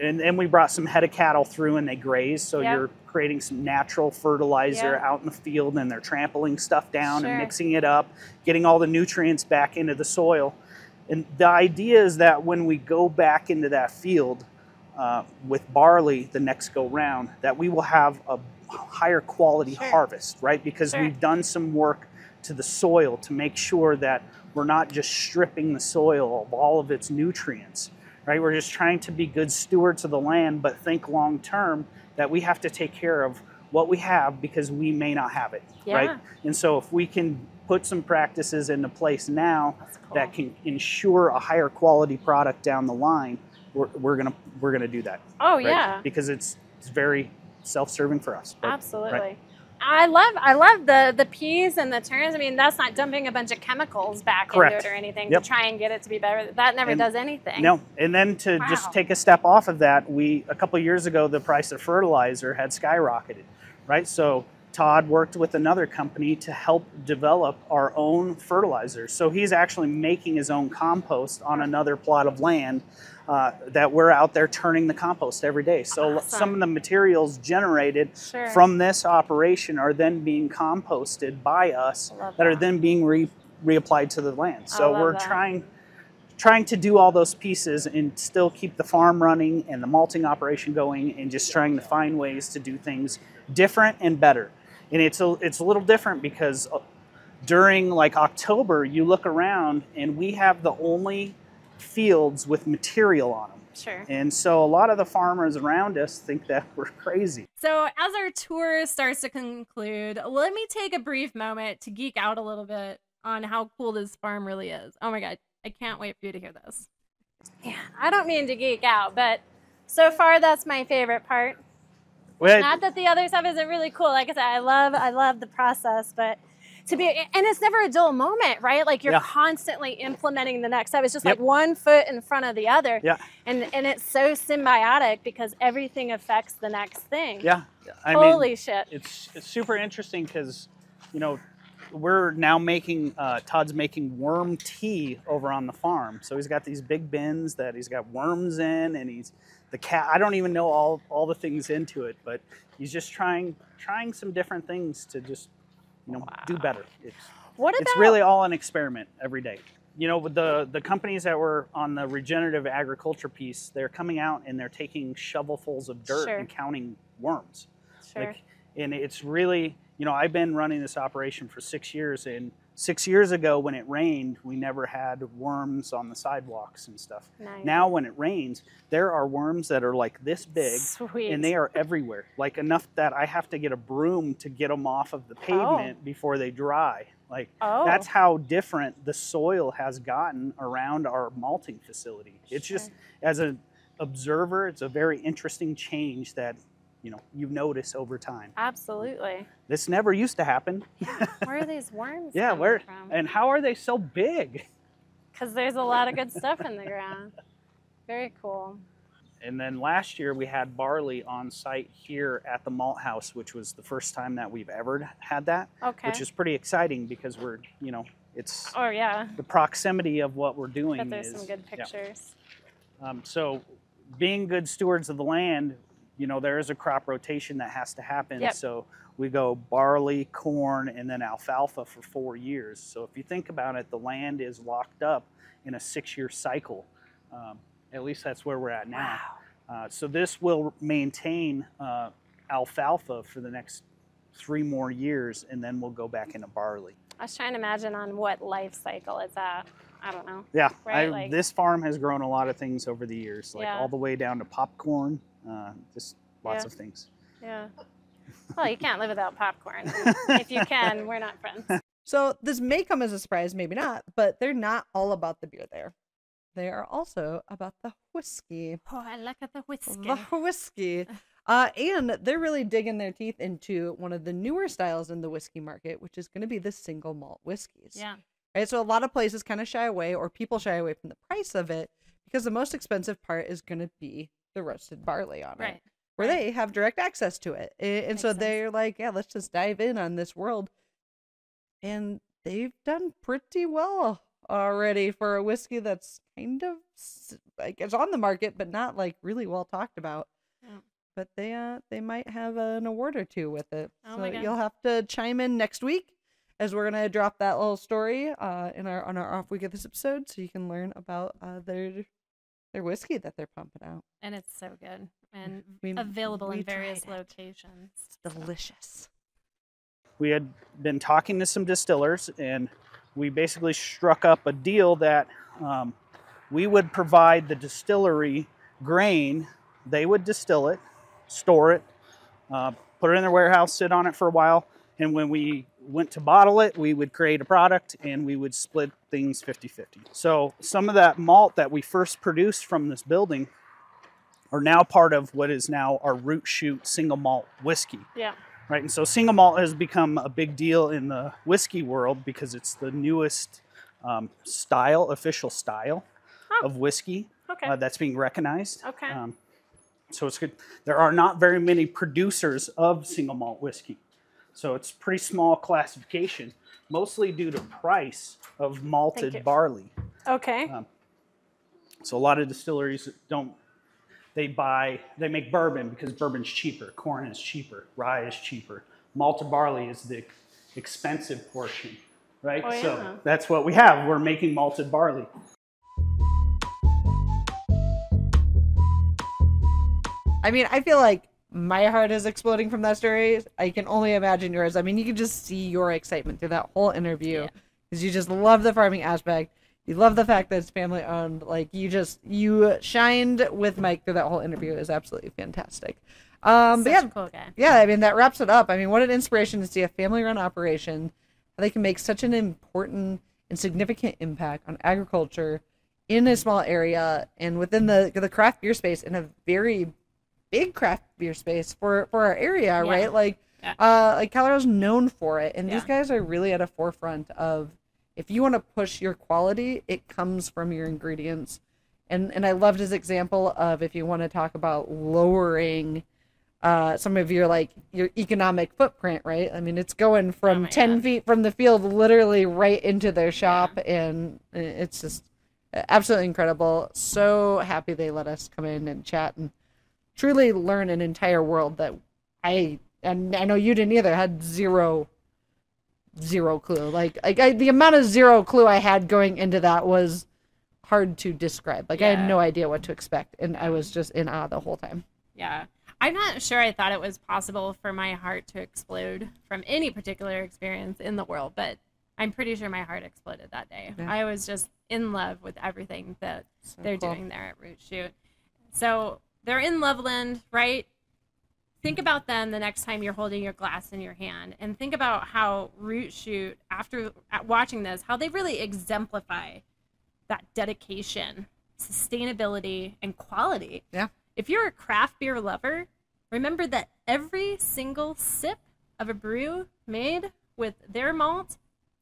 and then we brought some head of cattle through and they graze. So Yep. you're creating some natural fertilizer Yep. out in the field, and they're trampling stuff down Sure. and mixing it up, getting all the nutrients back into the soil. And the idea is that when we go back into that field uh, with barley the next go round, that we will have a higher quality Sure. harvest, right? Because Sure. we've done some work to the soil to make sure that we're not just stripping the soil of all of its nutrients, right? We're just trying to be good stewards of the land, but think long term that we have to take care of what we have because we may not have it, right? And so if we can put some practices into place now cool. that can ensure a higher quality product down the line, we're, we're gonna we're gonna do that. Oh right? yeah. because it's it's very self-serving for us. Absolutely. right. I love I love the the peas and the turns. I mean, that's not dumping a bunch of chemicals back Correct. into it or anything Yep. to try and get it to be better. That never And- does anything. No, and then to Wow. just take a step off of that, we a couple years ago the price of fertilizer had skyrocketed, right? So Todd worked with another company to help develop our own fertilizer. So he's actually making his own compost on another plot of land uh, that we're out there turning the compost every day. So Awesome. some of the materials generated Sure. from this operation are then being composted by us love that are then being re- reapplied to the land. So we're that. trying trying to do all those pieces and still keep the farm running and the malting operation going and just trying to find ways to do things different and better. And it's a, it's a little different because uh, during like October, you look around and we have the only fields with material on them. Sure. And so a lot of the farmers around us think that we're crazy. So, as our tour starts to conclude, let me take a brief moment to geek out a little bit on how cool this farm really is. Oh my God, I can't wait for you to hear this. Yeah, I don't mean to geek out, but so far that's my favorite part. Well, Not that the other stuff isn't really cool. Like I said, I love I love the process, but to be and it's never a dull moment, right? Like you're Yeah. constantly implementing the next step. It's just Yep. like one foot in front of the other. yeah, And and it's so symbiotic because everything affects the next thing. yeah. I mean, Holy shit. it's, it's super interesting because you know we're now making uh, todd's making worm tea over on the farm so he's got these big bins that he's got worms in and he's the cat i don't even know all, all the things into it but he's just trying trying some different things to just you know do better it's, What about it's really all an experiment every day you know with the the companies that were on the regenerative agriculture piece they're coming out and they're taking shovelfuls of dirt Sure. and counting worms sure. like, and it's really, you know, I've been running this operation for six years, and six years ago when it rained, we never had worms on the sidewalks and stuff. Nice. Now, when it rains, there are worms that are like this big, Sweet. and they are everywhere, like enough that I have to get a broom to get them off of the oh. pavement before they dry. Like Oh. that's how different the soil has gotten around our malting facility. It's just as an observer, it's a very interesting change that you know you notice over time. Absolutely. This never used to happen. Where are these worms Yeah, where from? and how are they so big? Because there's a lot of good stuff in the ground. Very cool. And then last year we had barley on site here at the malt house, which was the first time that we've ever had that, Okay. which is pretty exciting because we're, you know, it's oh yeah. the proximity of what we're doing But there's is some good yeah. pictures. Um, so, being good stewards of the land, you know, there is a crop rotation that has to happen. Yep. So, we go barley, corn, and then alfalfa for four years. So, if you think about it, the land is locked up in a six year cycle. Um, at least that's where we're at now. Uh, so, this will maintain uh, alfalfa for the next three more years, and then we'll go back into barley. I was trying to imagine on what life cycle it's at. I don't know. Yeah, Right, I, like- this farm has grown a lot of things over the years, like Yeah. all the way down to popcorn, uh, just lots Yeah. of things. Yeah. Well, you can't live without popcorn. if you can, we're not friends. So this may come as a surprise, maybe not, but they're not all about the beer there. They are also about the whiskey. Oh, I like the whiskey. The whiskey. Uh, and they're really digging their teeth into one of the newer styles in the whiskey market, which is going to be the single malt whiskeys. Yeah. Right. So a lot of places kind of shy away, or people shy away from the price of it because the most expensive part is going to be the roasted barley on it, where right. they have direct access to it. And Makes so sense. they're like, yeah, let's just dive in on this world. And they've done pretty well already for a whiskey that's kind of like it's on the market, but not like really well talked about. Yeah. But they uh they might have an award or two with it. Oh so you'll have to chime in next week as we're gonna drop that little story uh in our on our off week of this episode, so you can learn about uh their their whiskey that they're pumping out. And it's so good and We- available we in various it. locations. It's delicious. We had been talking to some distillers, and we basically struck up a deal that um, we would provide the distillery grain, they would distill it, store it, uh, put it in their warehouse, sit on it for a while, and when we went to bottle it, we would create a product and we would split things 50 50. So some of that malt that we first produced from this building are now part of what is now our root shoot single malt whiskey Yeah. right? And so single malt has become a big deal in the whiskey world because it's the newest um, style, official style Oh. of whiskey Okay. uh, that's being recognized. Okay. Um, so it's good. There are not very many producers of single malt whiskey. So it's pretty small classification, mostly due to price of malted barley. Okay. Um, So a lot of distilleries don't they buy they make bourbon because bourbon's cheaper, corn is cheaper, rye is cheaper. Malted barley is the expensive portion, right? Oh, yeah. So that's what we have. We're making malted barley. I mean, I feel like my heart is exploding from that story. I can only imagine yours. I mean, you can just see your excitement through that whole interview Yeah. because you just love the farming aspect. You love the fact that it's family owned. Like you just you shined with Mike through that whole interview. It was absolutely fantastic. Um, but Such yeah, a cool guy. yeah, I mean that wraps it up. I mean, what an inspiration to see a family-run operation how they can make such an important and significant impact on agriculture in a small area and within the the craft beer space in a very big craft beer space for for our area, Yeah. right? Like, Yeah. uh, like Colorado's known for it, and these guys are really at a forefront of if you want to push your quality, it comes from your ingredients. And and I loved his example of if you want to talk about lowering uh, some of your like your economic footprint, right? I mean, it's going from Oh ten God. feet from the field, literally right into their shop, and it's just absolutely incredible. So happy they let us come in and chat and truly learn an entire world that I and I know you didn't either had zero zero clue. Like like I, the amount of zero clue I had going into that was hard to describe. Like I had no idea what to expect, and I was just in awe the whole time. Yeah. I'm not sure I thought it was possible for my heart to explode from any particular experience in the world, but I'm pretty sure my heart exploded that day. Yeah. I was just in love with everything that they're cool. doing there at Root Shoot. So they're in Loveland, right? Think about them the next time you're holding your glass in your hand, and think about how Root Shoot, after watching this, how they really exemplify that dedication, sustainability, and quality. Yeah. If you're a craft beer lover, remember that every single sip of a brew made with their malt,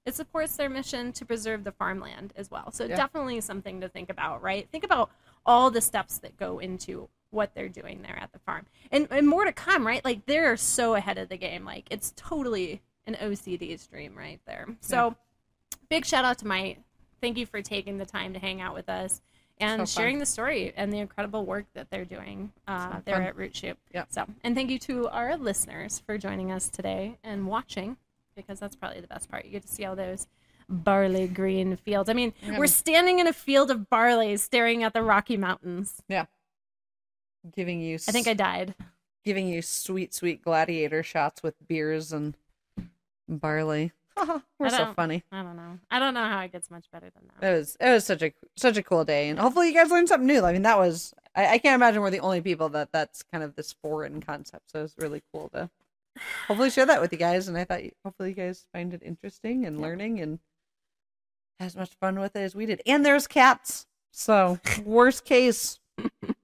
it supports their mission to preserve the farmland as well. So Yeah. definitely something to think about, right? Think about all the steps that go into what they're doing there at the farm. And and more to come, right? Like they're so ahead of the game. Like it's totally an OCD's dream right there. So big shout out to Mike. Thank you for taking the time to hang out with us and So sharing the story and the incredible work that they're doing uh, So there fun. at Root Shoot. Yep. So, and thank you to our listeners for joining us today and watching because that's probably the best part. You get to see all those barley green fields. I mean, we're standing in a field of barley staring at the Rocky Mountains. Yeah. Giving you I think I died. giving you sweet, sweet gladiator shots with beers and barley. We're so funny. I don't know. I don't know how it gets much better than that. It was it was such a such a cool day, and hopefully you guys learned something new. I mean, that was I, I can't imagine we're the only people that that's kind of this foreign concept. So it's really cool to hopefully share that with you guys. And I thought you- hopefully you guys find it interesting and learning and as much fun with it as we did. And there's cats, so worst case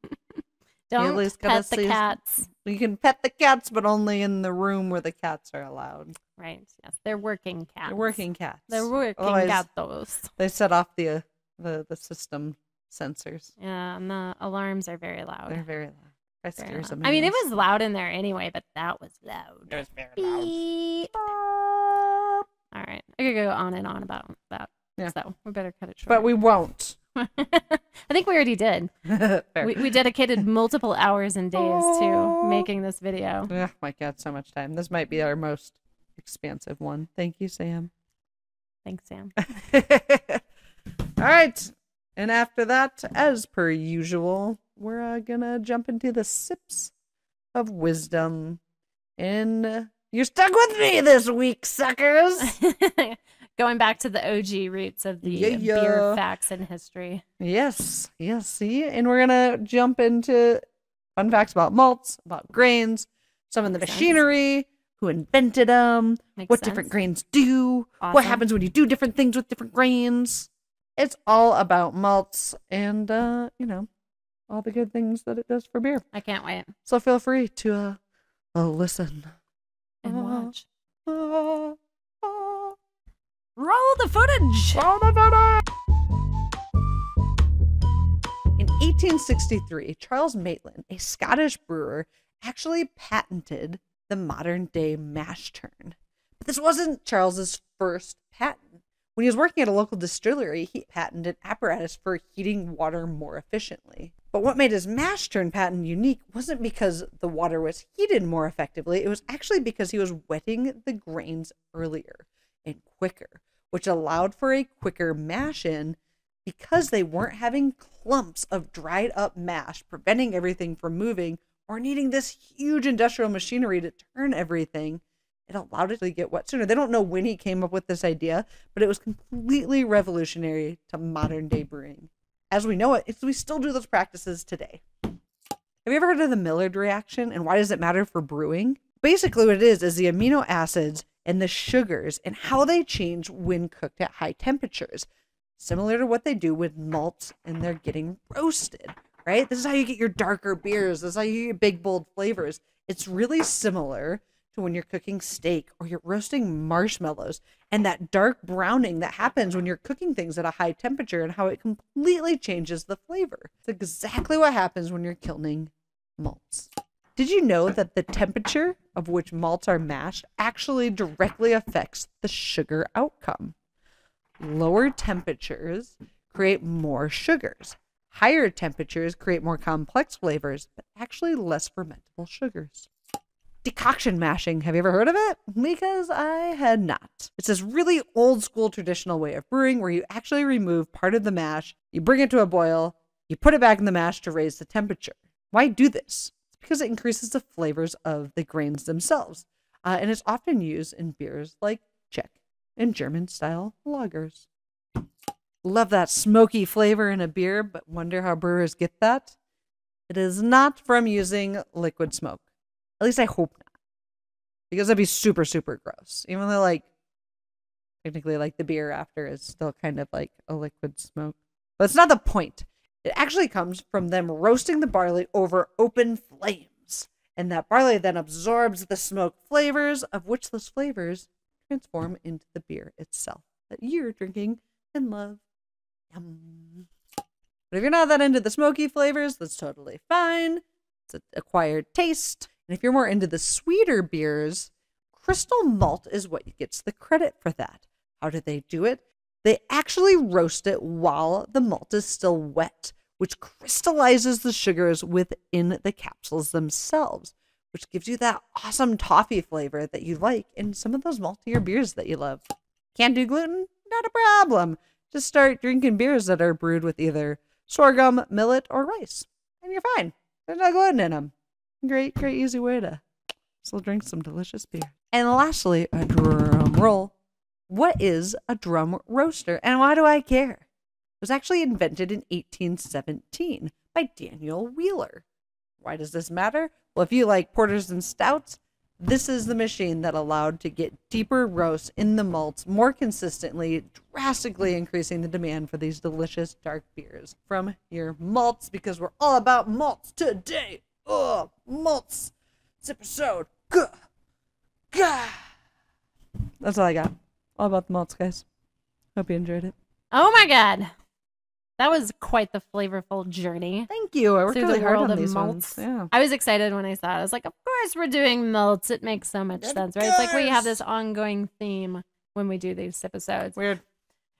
Don't least gotta pet the see- cats. you can pet the cats, but only in the room where the cats are allowed. Right. Yes. They're working cats. They're working cats. They're working Otherwise, gatos. They set off the uh, the the system sensors. Yeah, and the alarms are very loud. They're very loud. I Very scare loud. I mean, it was loud in there anyway, but that was loud. It was very Beep. All right. I could go on and on about that. Yeah. So we better cut it short. But we won't. I think we already did. We, we dedicated multiple hours and days Oh. to making this video. Oh my god, so much time. This might be our most expansive one. Thank you, Sam. Thanks, Sam. All right. And after that, as per usual, we're uh, gonna jump into the sips of wisdom. And uh, you're stuck with me this week, suckers. Going back to the OG roots of the Yeah, yeah. beer facts and history. yes, yes. See, and we're gonna jump into fun facts about malts, about grains, some of the Makes sense. machinery, who invented them, Makes what sense. different grains do, what happens when you do different things with different grains. It's all about malts and uh, you know, all the good things that it does for beer. I can't wait So feel free to uh, uh listen. and Uh, watch. Uh, Roll the footage. In 1863, Charles Maitland, a Scottish brewer, actually patented the modern day mash tun. But this wasn't Charles's first patent. When he was working at a local distillery, he patented an apparatus for heating water more efficiently. But what made his mash tun patent unique wasn't because the water was heated more effectively, it was actually because he was wetting the grains earlier and quicker, which allowed for a quicker mash in because they weren't having clumps of dried up mash, preventing everything from moving or needing this huge industrial machinery to turn everything it allowed it to get wet sooner. They don't know when he came up with this idea, but it was completely revolutionary to modern day brewing. As we know it, we still do those practices today. Have you ever heard of the Maillard reaction and why does it matter for brewing? Basically, what it is is the amino acids and the sugars and how they change when cooked at high temperatures, similar to what they do with malts and they're getting roasted, right? This is how you get your darker beers. This is how you get big, bold flavors. It's really similar to when you're cooking steak or you're roasting marshmallows and that dark browning that happens when you're cooking things at a high temperature and how it completely changes the flavor. It's exactly what happens when you're kilning malts. Did you know that the temperature of which malts are mashed actually directly affects the sugar outcome? Lower temperatures create more sugars. Higher temperatures create more complex flavors, but actually less fermentable sugars decoction mashing. Have you ever heard of it? Because I had not. It's this really old school traditional way of brewing where you actually remove part of the mash, you bring it to a boil, you put it back in the mash to raise the temperature. Why do this? Because it increases the flavors of the grains themselves. Uh, and it's often used in beers like Czech and German style lagers. Love that smoky flavor in a beer, but wonder how brewers get that? It is not from using liquid smoke. At least I hope not. Because that'd be super, super gross. Even though, like, technically, like, the beer after is still kind of like a liquid smoke. But it's not the point. It actually comes from them roasting the barley over open flames. And that barley then absorbs the smoke flavors, of which those flavors transform into the beer itself that you're drinking and love. Yum. But if you're not that into the smoky flavors, that's totally fine. It's an acquired taste. And if you're more into the sweeter beers, crystal malt is what gets the credit for that. How do they do it? They actually roast it while the malt is still wet, which crystallizes the sugars within the capsules themselves, which gives you that awesome toffee flavor that you like in some of those maltier beers that you love. Can't do gluten? Not a problem. Just start drinking beers that are brewed with either sorghum, millet, or rice, and you're fine. There's no gluten in them. Great, great, easy way to still drink some delicious beer. And lastly, a drum roll. What is a drum roaster and why do I care? Was actually invented in 1817 by Daniel Wheeler. Why does this matter? Well, if you like porters and stouts, this is the machine that allowed to get deeper roasts in the malts more consistently, drastically increasing the demand for these delicious dark beers from your malts because we're all about malts today. Oh, malts. This episode. Gah. Gah. That's all I got. All about the malts, guys. Hope you enjoyed it. Oh my god. That was quite the flavorful journey. Thank you. I worked really hard on these malts. ones. Yeah. I was excited when I saw it. I was like, of course we're doing malts. It makes so much Of sense, right? It's like we have this ongoing theme when we do these episodes. Weird.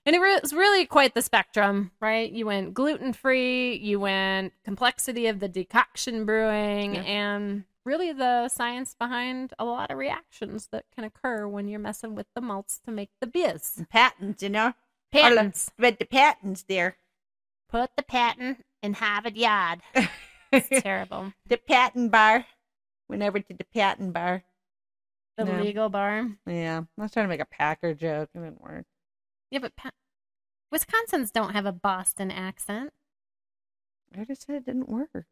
And it was really quite the spectrum, right? You went gluten free, you went complexity of the decoction brewing, Yeah. and really the science behind a lot of reactions that can occur when you're messing with the malts to make the beers. Patents, you know? Patents. Read the patents there. Put the patent in Harvard Yard. It's terrible. the patent bar. Went over to the patent bar. The No. legal bar. Yeah. I was trying to make a Packer joke. It didn't work. Yeah, but pa- Wisconsins don't have a Boston accent. I just said it didn't work.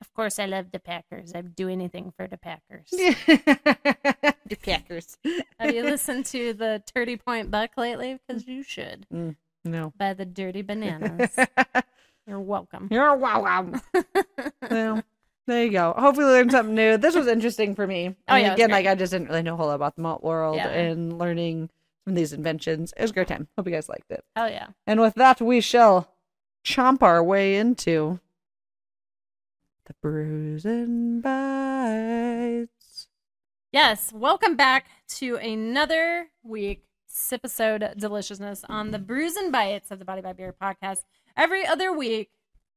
Of course, I love the Packers. I'd do anything for the Packers. the Packers. Have you listened to the Turdy Point Buck lately? Because you should. Mm. No. By the Dirty Bananas. You're welcome. You're welcome. well, there you go. Hopefully, learned something new. This was interesting for me. Oh, yeah, again, like I just didn't really know a whole lot about the malt world Yeah. and learning from these inventions. It was a great time. Hope you guys liked it. Oh yeah. And with that, we shall chomp our way into The Brews and Bites. Yes, welcome back to another week episode deliciousness on the Brews and Bites of the Body by Beer podcast. Every other week,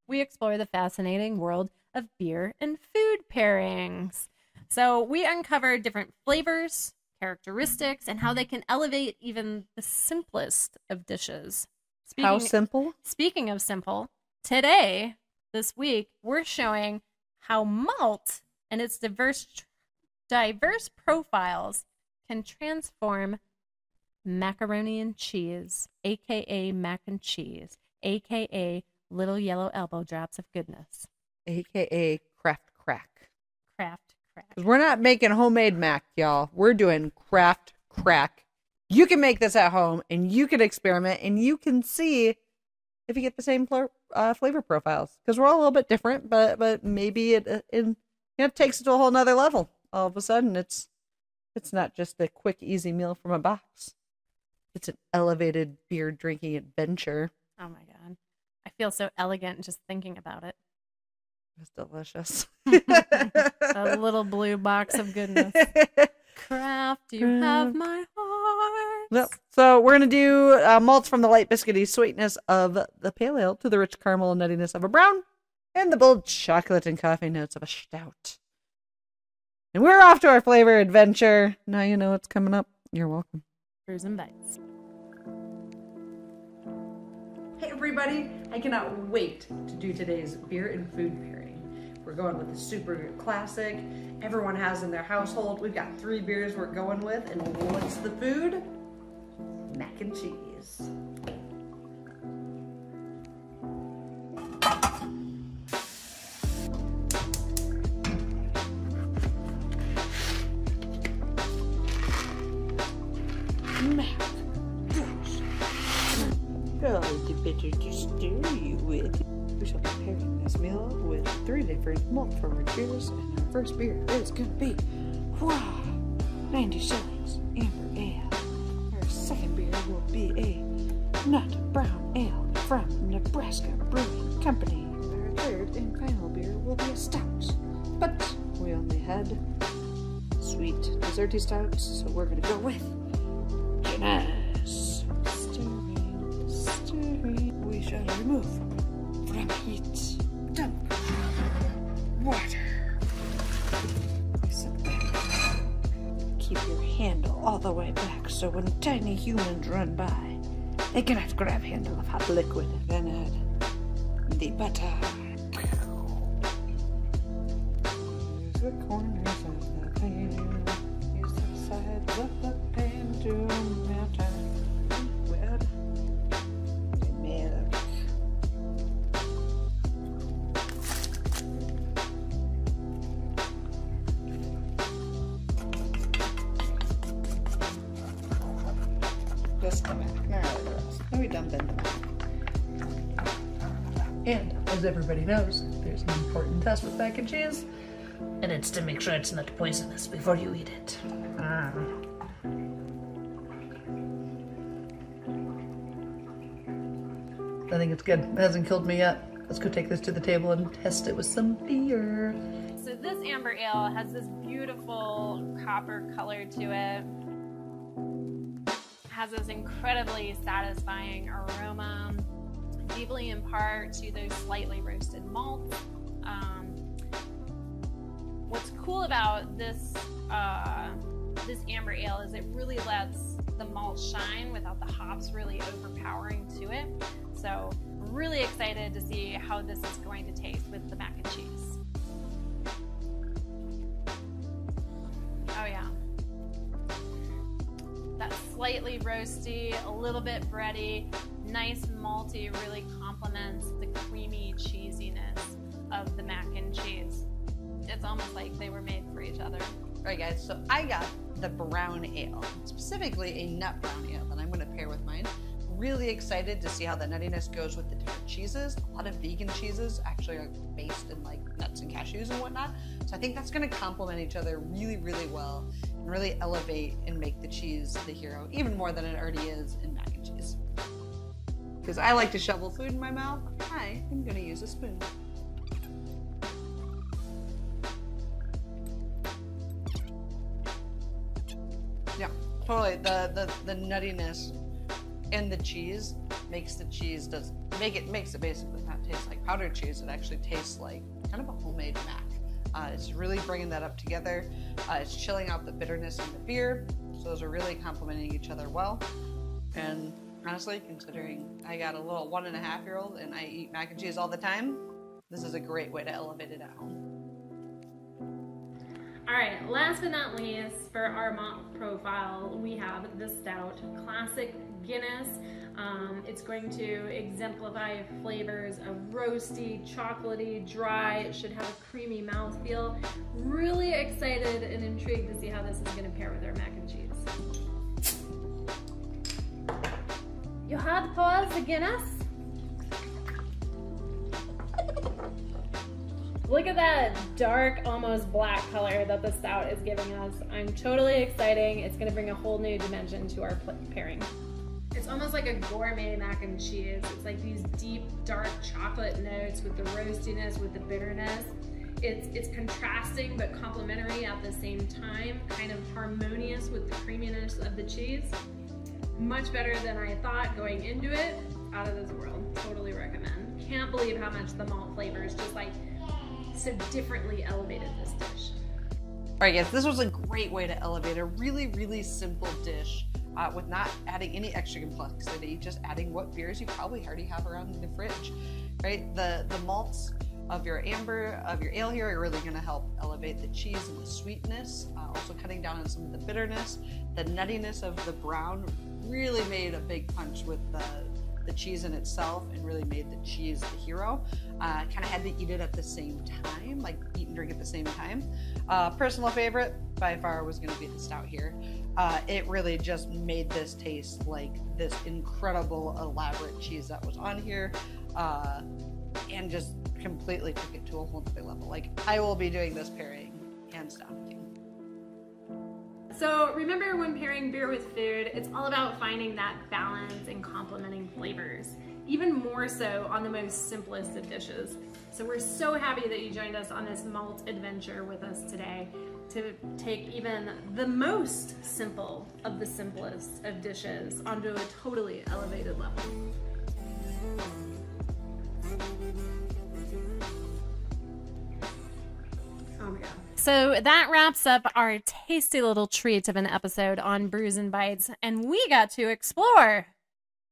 we explore the fascinating world of beer and food pairings. So we uncover different flavors, characteristics, and how they can elevate even the simplest of dishes. How simple? Speaking of simple, today, this week, we're showing how malt and its diverse diverse profiles can transform macaroni and cheese, aka mac and cheese, aka little yellow elbow drops of goodness, aka craft crack. Craft crack. Because we're not making homemade mac, y'all. We're doing craft crack. You can make this at home and you can experiment and you can see if you get the same uh, flavor profiles because we're all a little bit different, but but maybe it, it, it you know, takes it to a whole nother level. All of a sudden, it's it's not just a quick, easy meal from a box. It's an elevated beer drinking adventure. Oh my god, I feel so elegant just thinking about it. It's delicious. a little blue box of goodness. Craft, you have my heart. Yep. So we're gonna do uh, malts from the light biscuity sweetness of the pale ale to the rich caramel and nuttiness of a brown, and the bold chocolate and coffee notes of a stout. And we're off to our flavor adventure. Now you know what's coming up. You're welcome. Brews and bites. Hey everybody! I cannot wait to do today's beer and food pairing. We're going with the super classic everyone has in their household. We've got three beers we're going with, and what's the food? Mac and cheese. Beer is gonna be wow, 90 shillings amber ale. Our second beer will be a nut brown ale from Nebraska Brewing Company. Our third and final beer will be a stout, but we only had sweet desserty stouts, so we're gonna go with humans run by, they cannot grab handle of hot liquid. Then add the butter. Make sure it's not poisonous before you eat it. Ah. I think it's good. It hasn't killed me yet. Let's go take this to the table and test it with some beer. So this amber ale has this beautiful copper color to it. Has this incredibly satisfying aroma, deeply in part to those slightly roasted malts. Um, what's cool about this uh, this amber ale is it really lets the malt shine without the hops really overpowering to it. So really excited to see how this is going to taste with the mac and cheese. Oh yeah. That slightly roasty, a little bit bready, nice malty really complements the creamy cheesiness of the mac and cheese. It's almost like they were made for each other. All right, guys, so I got the brown ale, specifically a nut brown ale that I'm going to pair with mine. Really excited to see how the nuttiness goes with the different cheeses. A lot of vegan cheeses actually are based in like nuts and cashews and whatnot. So I think that's going to complement each other really, really well and really elevate and make the cheese the hero even more than it already is in mac and cheese. Because I like to shovel food in my mouth, I am going to use a spoon. Totally. The the the nuttiness and the cheese makes the cheese does make it makes it basically not taste like powdered cheese. It actually tastes like kind of a homemade mac. Uh, it's really bringing that up together. Uh, it's chilling out the bitterness in the beer. So those are really complementing each other well. And honestly, considering I got a little one and a half year old and I eat mac and cheese all the time, this is a great way to elevate it at home. All right, last but not least, for our malt profile, we have the stout classic Guinness. Um, it's going to exemplify flavors of roasty, chocolatey, dry. It should have a creamy mouthfeel. Really excited and intrigued to see how this is going to pair with our mac and cheese. You had pause the Guinness? Look at that dark, almost black color that the stout is giving us. I'm totally exciting. It's gonna bring a whole new dimension to our pairing. It's almost like a gourmet mac and cheese. It's like these deep, dark chocolate notes with the roastiness, with the bitterness. It's, it's contrasting but complementary at the same time, kind of harmonious with the creaminess of the cheese. Much better than I thought going into it. Out of this world. Totally recommend. Can't believe how much the malt flavors just like so differently elevated this dish. All right, guys, this was a great way to elevate a really, really simple dish uh, with not adding any extra complexity, just adding what beers you probably already have around in the fridge, right? The the malts of your amber, of your ale here are really going to help elevate the cheese and the sweetness, uh, also cutting down on some of the bitterness. The nuttiness of the brown really made a big punch with the the cheese in itself and really made the cheese the hero. Uh, kind of had to eat it at the same time, like eat and drink at the same time. Uh, personal favorite by far was going to be the stout here. Uh, it really just made this taste like this incredible, elaborate cheese that was on here, uh, and just completely took it to a whole other level. Like I will be doing this pairing hands down. So remember when pairing beer with food, it's all about finding that balance and complementing flavors, even more so on the most simplest of dishes. So we're so happy that you joined us on this malt adventure with us today to take even the most simple of the simplest of dishes onto a totally elevated level. Oh my god. So that wraps up our tasty little treat of an episode on Brews and Bites, and we got to explore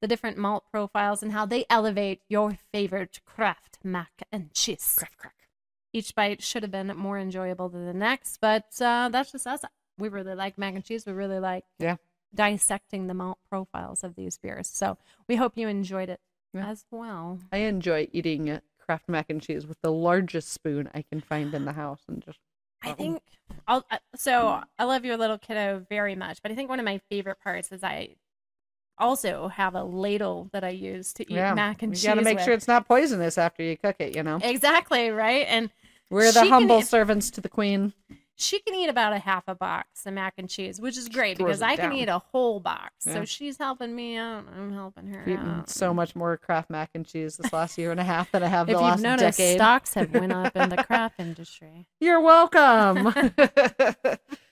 the different malt profiles and how they elevate your favorite craft mac and cheese. Craft crack. Each bite should have been more enjoyable than the next, but uh, that's just us. We really like mac and cheese. We really like Yeah. dissecting the malt profiles of these beers. So we hope you enjoyed it Yeah. as well. I enjoy eating Kraft mac and cheese with the largest spoon I can find in the house and just I Um, think I'll, uh, so. I love your little kiddo very much, but I think one of my favorite parts is I also have a ladle that I use to eat mac and you cheese. You gotta make with. sure it's not poisonous after you cook it. You know, exactly right. And we're the she can humble servants to the queen. She can eat about a half a box of mac and cheese, which is great because I can down. eat a whole box. Yeah. So she's helping me out. I'm helping her I've out. so much more Kraft mac and cheese this last year and a half than I have If the you've last noticed, decade. stocks have went up in the craft industry. You're welcome.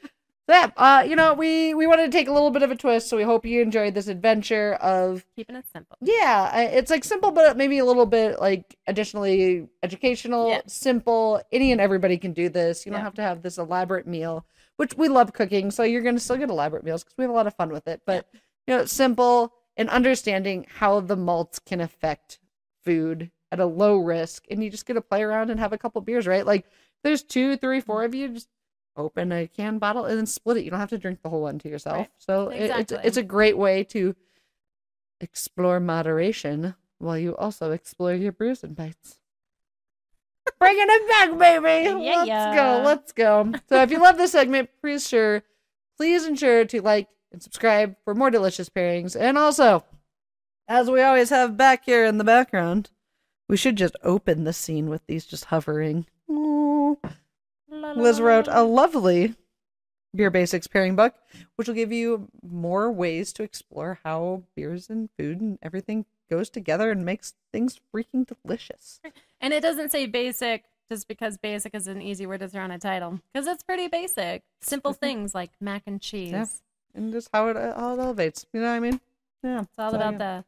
yeah, uh, you know, we we wanted to take a little bit of a twist, so we hope you enjoyed this adventure of Keeping it simple. yeah, it's like simple, but maybe a little bit like additionally educational, Yeah. simple. Any and everybody can do this. You don't Yeah. have to have this elaborate meal, which we love cooking, so you're gonna still get elaborate meals because we have a lot of fun with it. But you know, simple and understanding how the malts can affect food at a low risk, and you just get to play around and have a couple beers, right? Like there's two, three, four of you, just open a can bottle and then split it. You don't have to drink the whole one to yourself. Right. So it- it's it's a great way to explore moderation while you also explore your brews and bites. Bringing it back, baby. Yeah, let's yeah. go. Let's go. So if you love this segment, please sure, please ensure to like and subscribe for more delicious pairings. And also, as we always have back here in the background, we should just open the scene with these just hovering. Ooh. Liz wrote a lovely beer basics pairing book, which will give you more ways to explore how beers and food and everything goes together and makes things freaking delicious. And it doesn't say basic just because basic is an easy word to throw on a title because it's pretty basic. Simple things like mac and cheese. Yeah. and just how it uh, how it elevates. You know what I mean? Yeah. It's all So, about yeah. the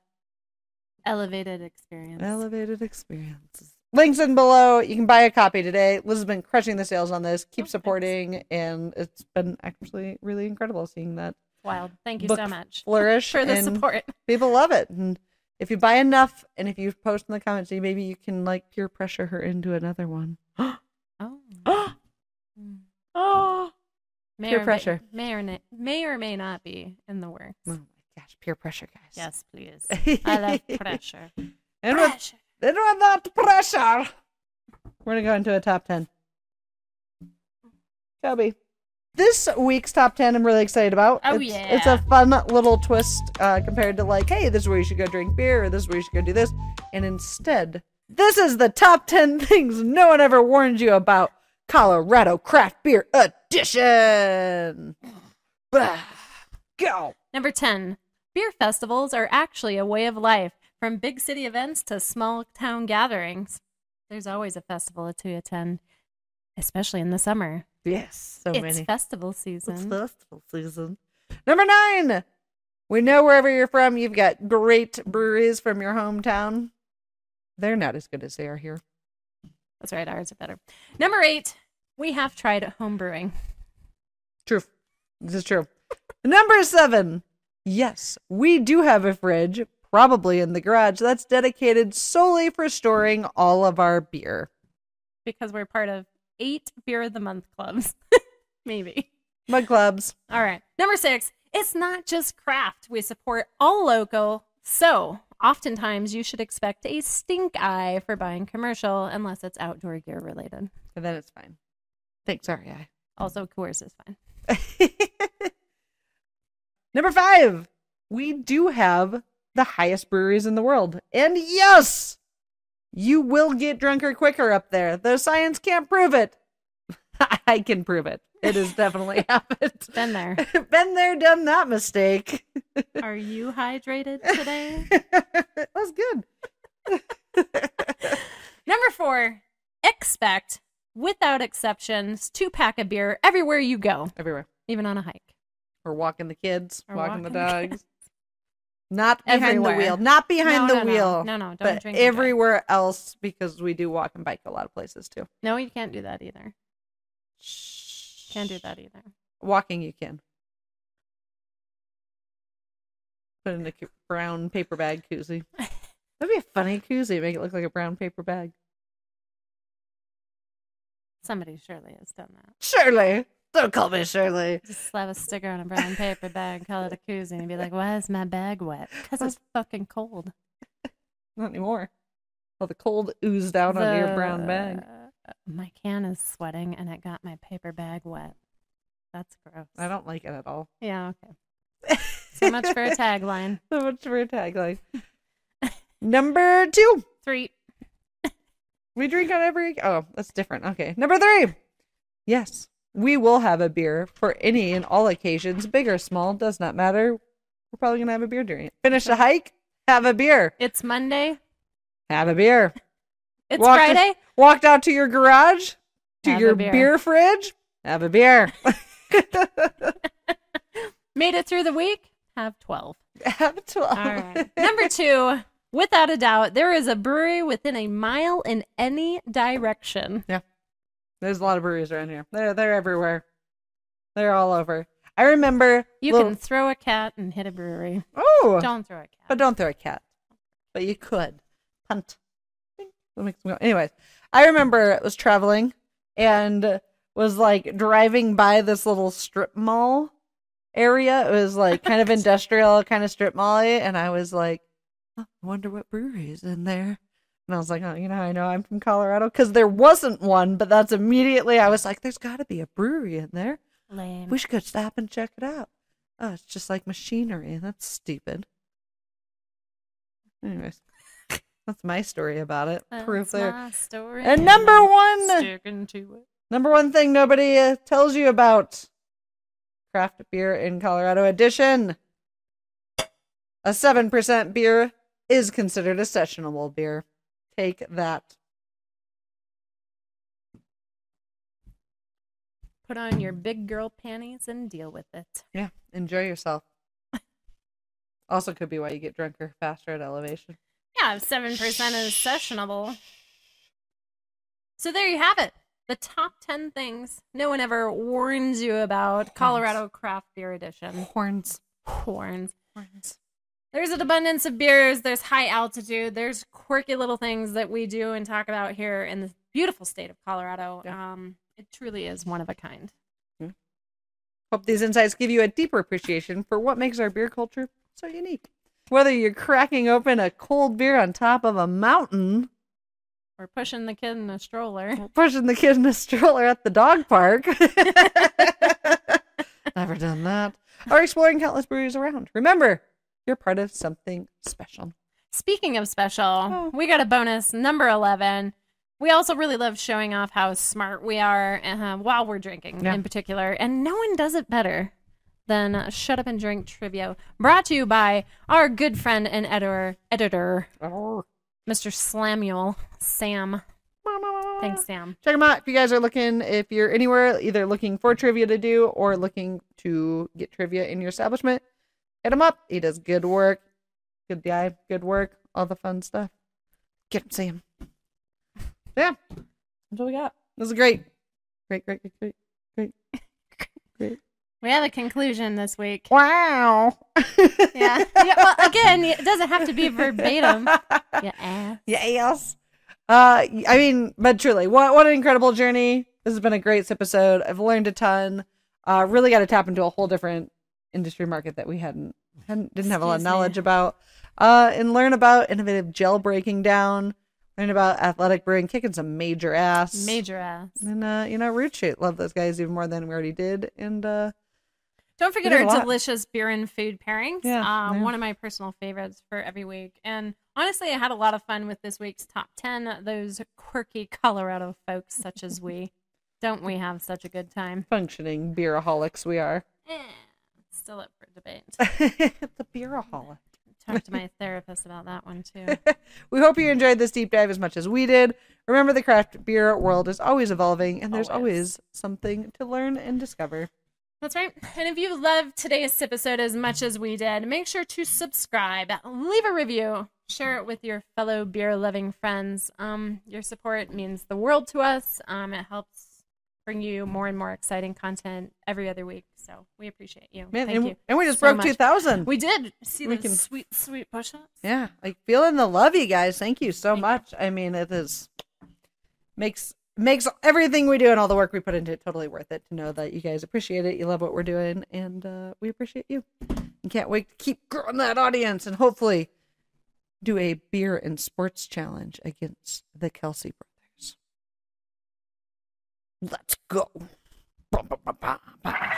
elevated experience. elevated experiences. Links in below. You can buy a copy today. Liz has been crushing the sales on this. Keep Oh, thanks. supporting, and it's been actually really incredible seeing that Wild. Thank you so much flourish. for the support. People love it. And if you buy enough, and if you post in the comments, maybe you can like peer pressure her into another one. Oh. oh. May Peer or may- pressure. May, or na- may or may not be in the works. oh my gosh, peer pressure, guys. Yes, please. I love pressure. And with, With that pressure, we're gonna go into a top ten. Kobe. This week's top ten, I'm really excited about. Oh, it's, it's a fun little twist uh, compared to like, hey, this is where you should go drink beer, or this is where you should go do this. And instead, this is the top ten things no one ever warned you about. Colorado Craft Beer Edition. Bah. Go. Number 10. Beer festivals are actually a way of life. From big city events to small town gatherings, there's always a festival to attend, especially in the summer. Yes, so it's many. festival It's season. festival season. Number nine. We know wherever you're from, you've got great breweries from your hometown. They're not as good as they are here. That's right, ours are better. Number 8. We have tried home brewing. True. This is true. Number seven. Yes, we do have a fridge, probably in the garage, that's dedicated solely for storing all of our beer. because we're part of eight beer of the month clubs. Maybe. Mug clubs. All right. Number six, it's not just craft. We support all local. So oftentimes you should expect a stink eye for buying commercial unless it's outdoor gear related. And then it's fine. Thanks, sorry. I. Also, Coors is fine. Number five, we do have the highest breweries in the world. And yes, you will get drunker quicker up there. The science can't prove it. I can prove it. It has definitely happened. Been there. Been there, done that mistake. Are you hydrated today? that was good. Number four, expect, without exceptions, two pack of beer everywhere you go, Everywhere. even on a hike. Or walking the kids, Or walking, the walking the dogs. Not behind Everywhere. the wheel. Not behind No, the no, no. wheel. No, no, don't but drink everywhere else because we do walk and bike a lot of places too. No, you can't do that either. Shh. Can't do that either. Walking, you can. Put in a brown paper bag koozie. That'd be a funny koozie. Make it look like a brown paper bag. Somebody surely has done that. Shirley, don't call me Shirley. Just slap a sticker on a brown paper bag, call it a koozie, and be like, "Why is my bag wet? Because it's fucking cold." Not anymore. Well, the cold oozed out onto your brown bag. The- My can is sweating, and it got my paper bag wet. That's gross. I don't like it at all. Yeah. Okay. So much for a tagline. so much for a tagline. Number two. Three. We drink on every. Oh, that's different. Okay. Number three. Yes, we will have a beer for any and all occasions, big or small, does not matter. We're probably going to have a beer during it. Finish the hike, have a beer. It's Monday. Have a beer. It's Walked- Friday. Walked out to your garage, to Have your beer. beer. fridge, have a beer. Made it through the week. Have twelve. have 12. All right. Number two. Without a doubt, there is a brewery within a mile in any direction. There's a lot of breweries around here. They're they're everywhere. They're all over. I remember You little- can throw a cat and hit a brewery. oh, Don't throw a cat. but don't throw a cat. But you could punt. That makes me go- Anyways, I remember I was traveling and was like driving by this little strip mall area. It was like kind of industrial, kind of strip mall, and I was like, oh, I wonder what brewery is in there. And I was like, oh, you know, I know I'm from Colorado because there wasn't one, but that's immediately I was like, there's got to be a brewery in there. Lame. We should go stop and check it out. Oh, it's just like machinery. That's stupid. Anyways, that's my story about it. Proof That's there. story, And number one, Sticking to it. number one thing nobody uh, tells you about craft beer in Colorado edition. A 7% beer is considered a sessionable beer. Take that. put on your big girl panties and deal with it. Yeah, enjoy yourself. also, could be why you get drunker faster at elevation. Yeah, seven percent is sessionable. So there you have it. The top ten things no one ever warns you about. Colorado Craft Beer Edition. Horns. Horns. Horns. There's an abundance of beers. There's high altitude. There's quirky little things that we do and talk about here in the beautiful state of Colorado. Yeah. Um, it truly is one of a kind. Hope these insights give you a deeper appreciation for what makes our beer culture so unique. Whether you're cracking open a cold beer on top of a mountain, We're pushing the kid in a stroller. pushing the kid in a stroller at the dog park. Never done that. Or exploring countless breweries around. Remember, you're part of something special. Speaking of special, Oh. we got a bonus number 11. We also really love showing off how smart we are uh, while we're drinking Yeah. in particular. And no one does it better than uh, Shut Up and Drink Trivia, brought to you by our good friend and editor, editor Mr. Slamuel, Sam. Thanks, Sam. Check them out if you guys are looking, if you're anywhere, either looking for trivia to do or looking to get trivia in your establishment, hit him up. He does good work. Good guy, good work, all the fun stuff. Get him, Sam. Yeah. That's what we got. This is great. Great, great, great, great, great, great. We have a conclusion this week. Wow. Yeah. yeah well, again, it doesn't have to be verbatim. Yeah. ass. Yes. Uh, I mean, but truly, what what an incredible journey. This has been a great episode. I've learned a ton. Uh, really got to tap into a whole different industry market that we hadn't hadn't didn't have a lot of Excuse me. knowledge about. Uh, and learn about innovative gel breaking down. Learn about athletic brewing, kicking some major ass. Major ass. And uh, you know, root shoot. Love those guys even more than we already did. And uh, Don't forget did a our delicious beer and food pairings. Yeah, um, yeah. One of my personal favorites for every week. And honestly, I had a lot of fun with this week's top 10. Those quirky Colorado folks, such as we. Don't we have such a good time? functioning beeraholics we are. Eh, still up for debate. the beeraholic. Talk to my therapist about that one, too. we hope you enjoyed this deep dive as much as we did. Remember, the craft beer world is always evolving, and there's Always. always something to learn and discover. That's right. And if you loved today's episode as much as we did, make sure to subscribe, leave a review, share it with your fellow beer loving friends. Um, your support means the world to us. Um, it helps bring you more and more exciting content every other week. So we appreciate you. Man, Thank and, you. and we just so broke much. 2,000. We did see We the can- sweet, sweet push ups. yeah, like feeling the love, you guys. Thank you so Thank you. much. I mean, it is makes makes everything we do and all the work we put into it totally worth it to know that you guys appreciate it. You love what we're doing, and uh, we appreciate you. And can't wait to keep growing that audience and hopefully do a beer and sports challenge against the Kelce brothers. Let's go. Ba, ba, ba, ba, ba.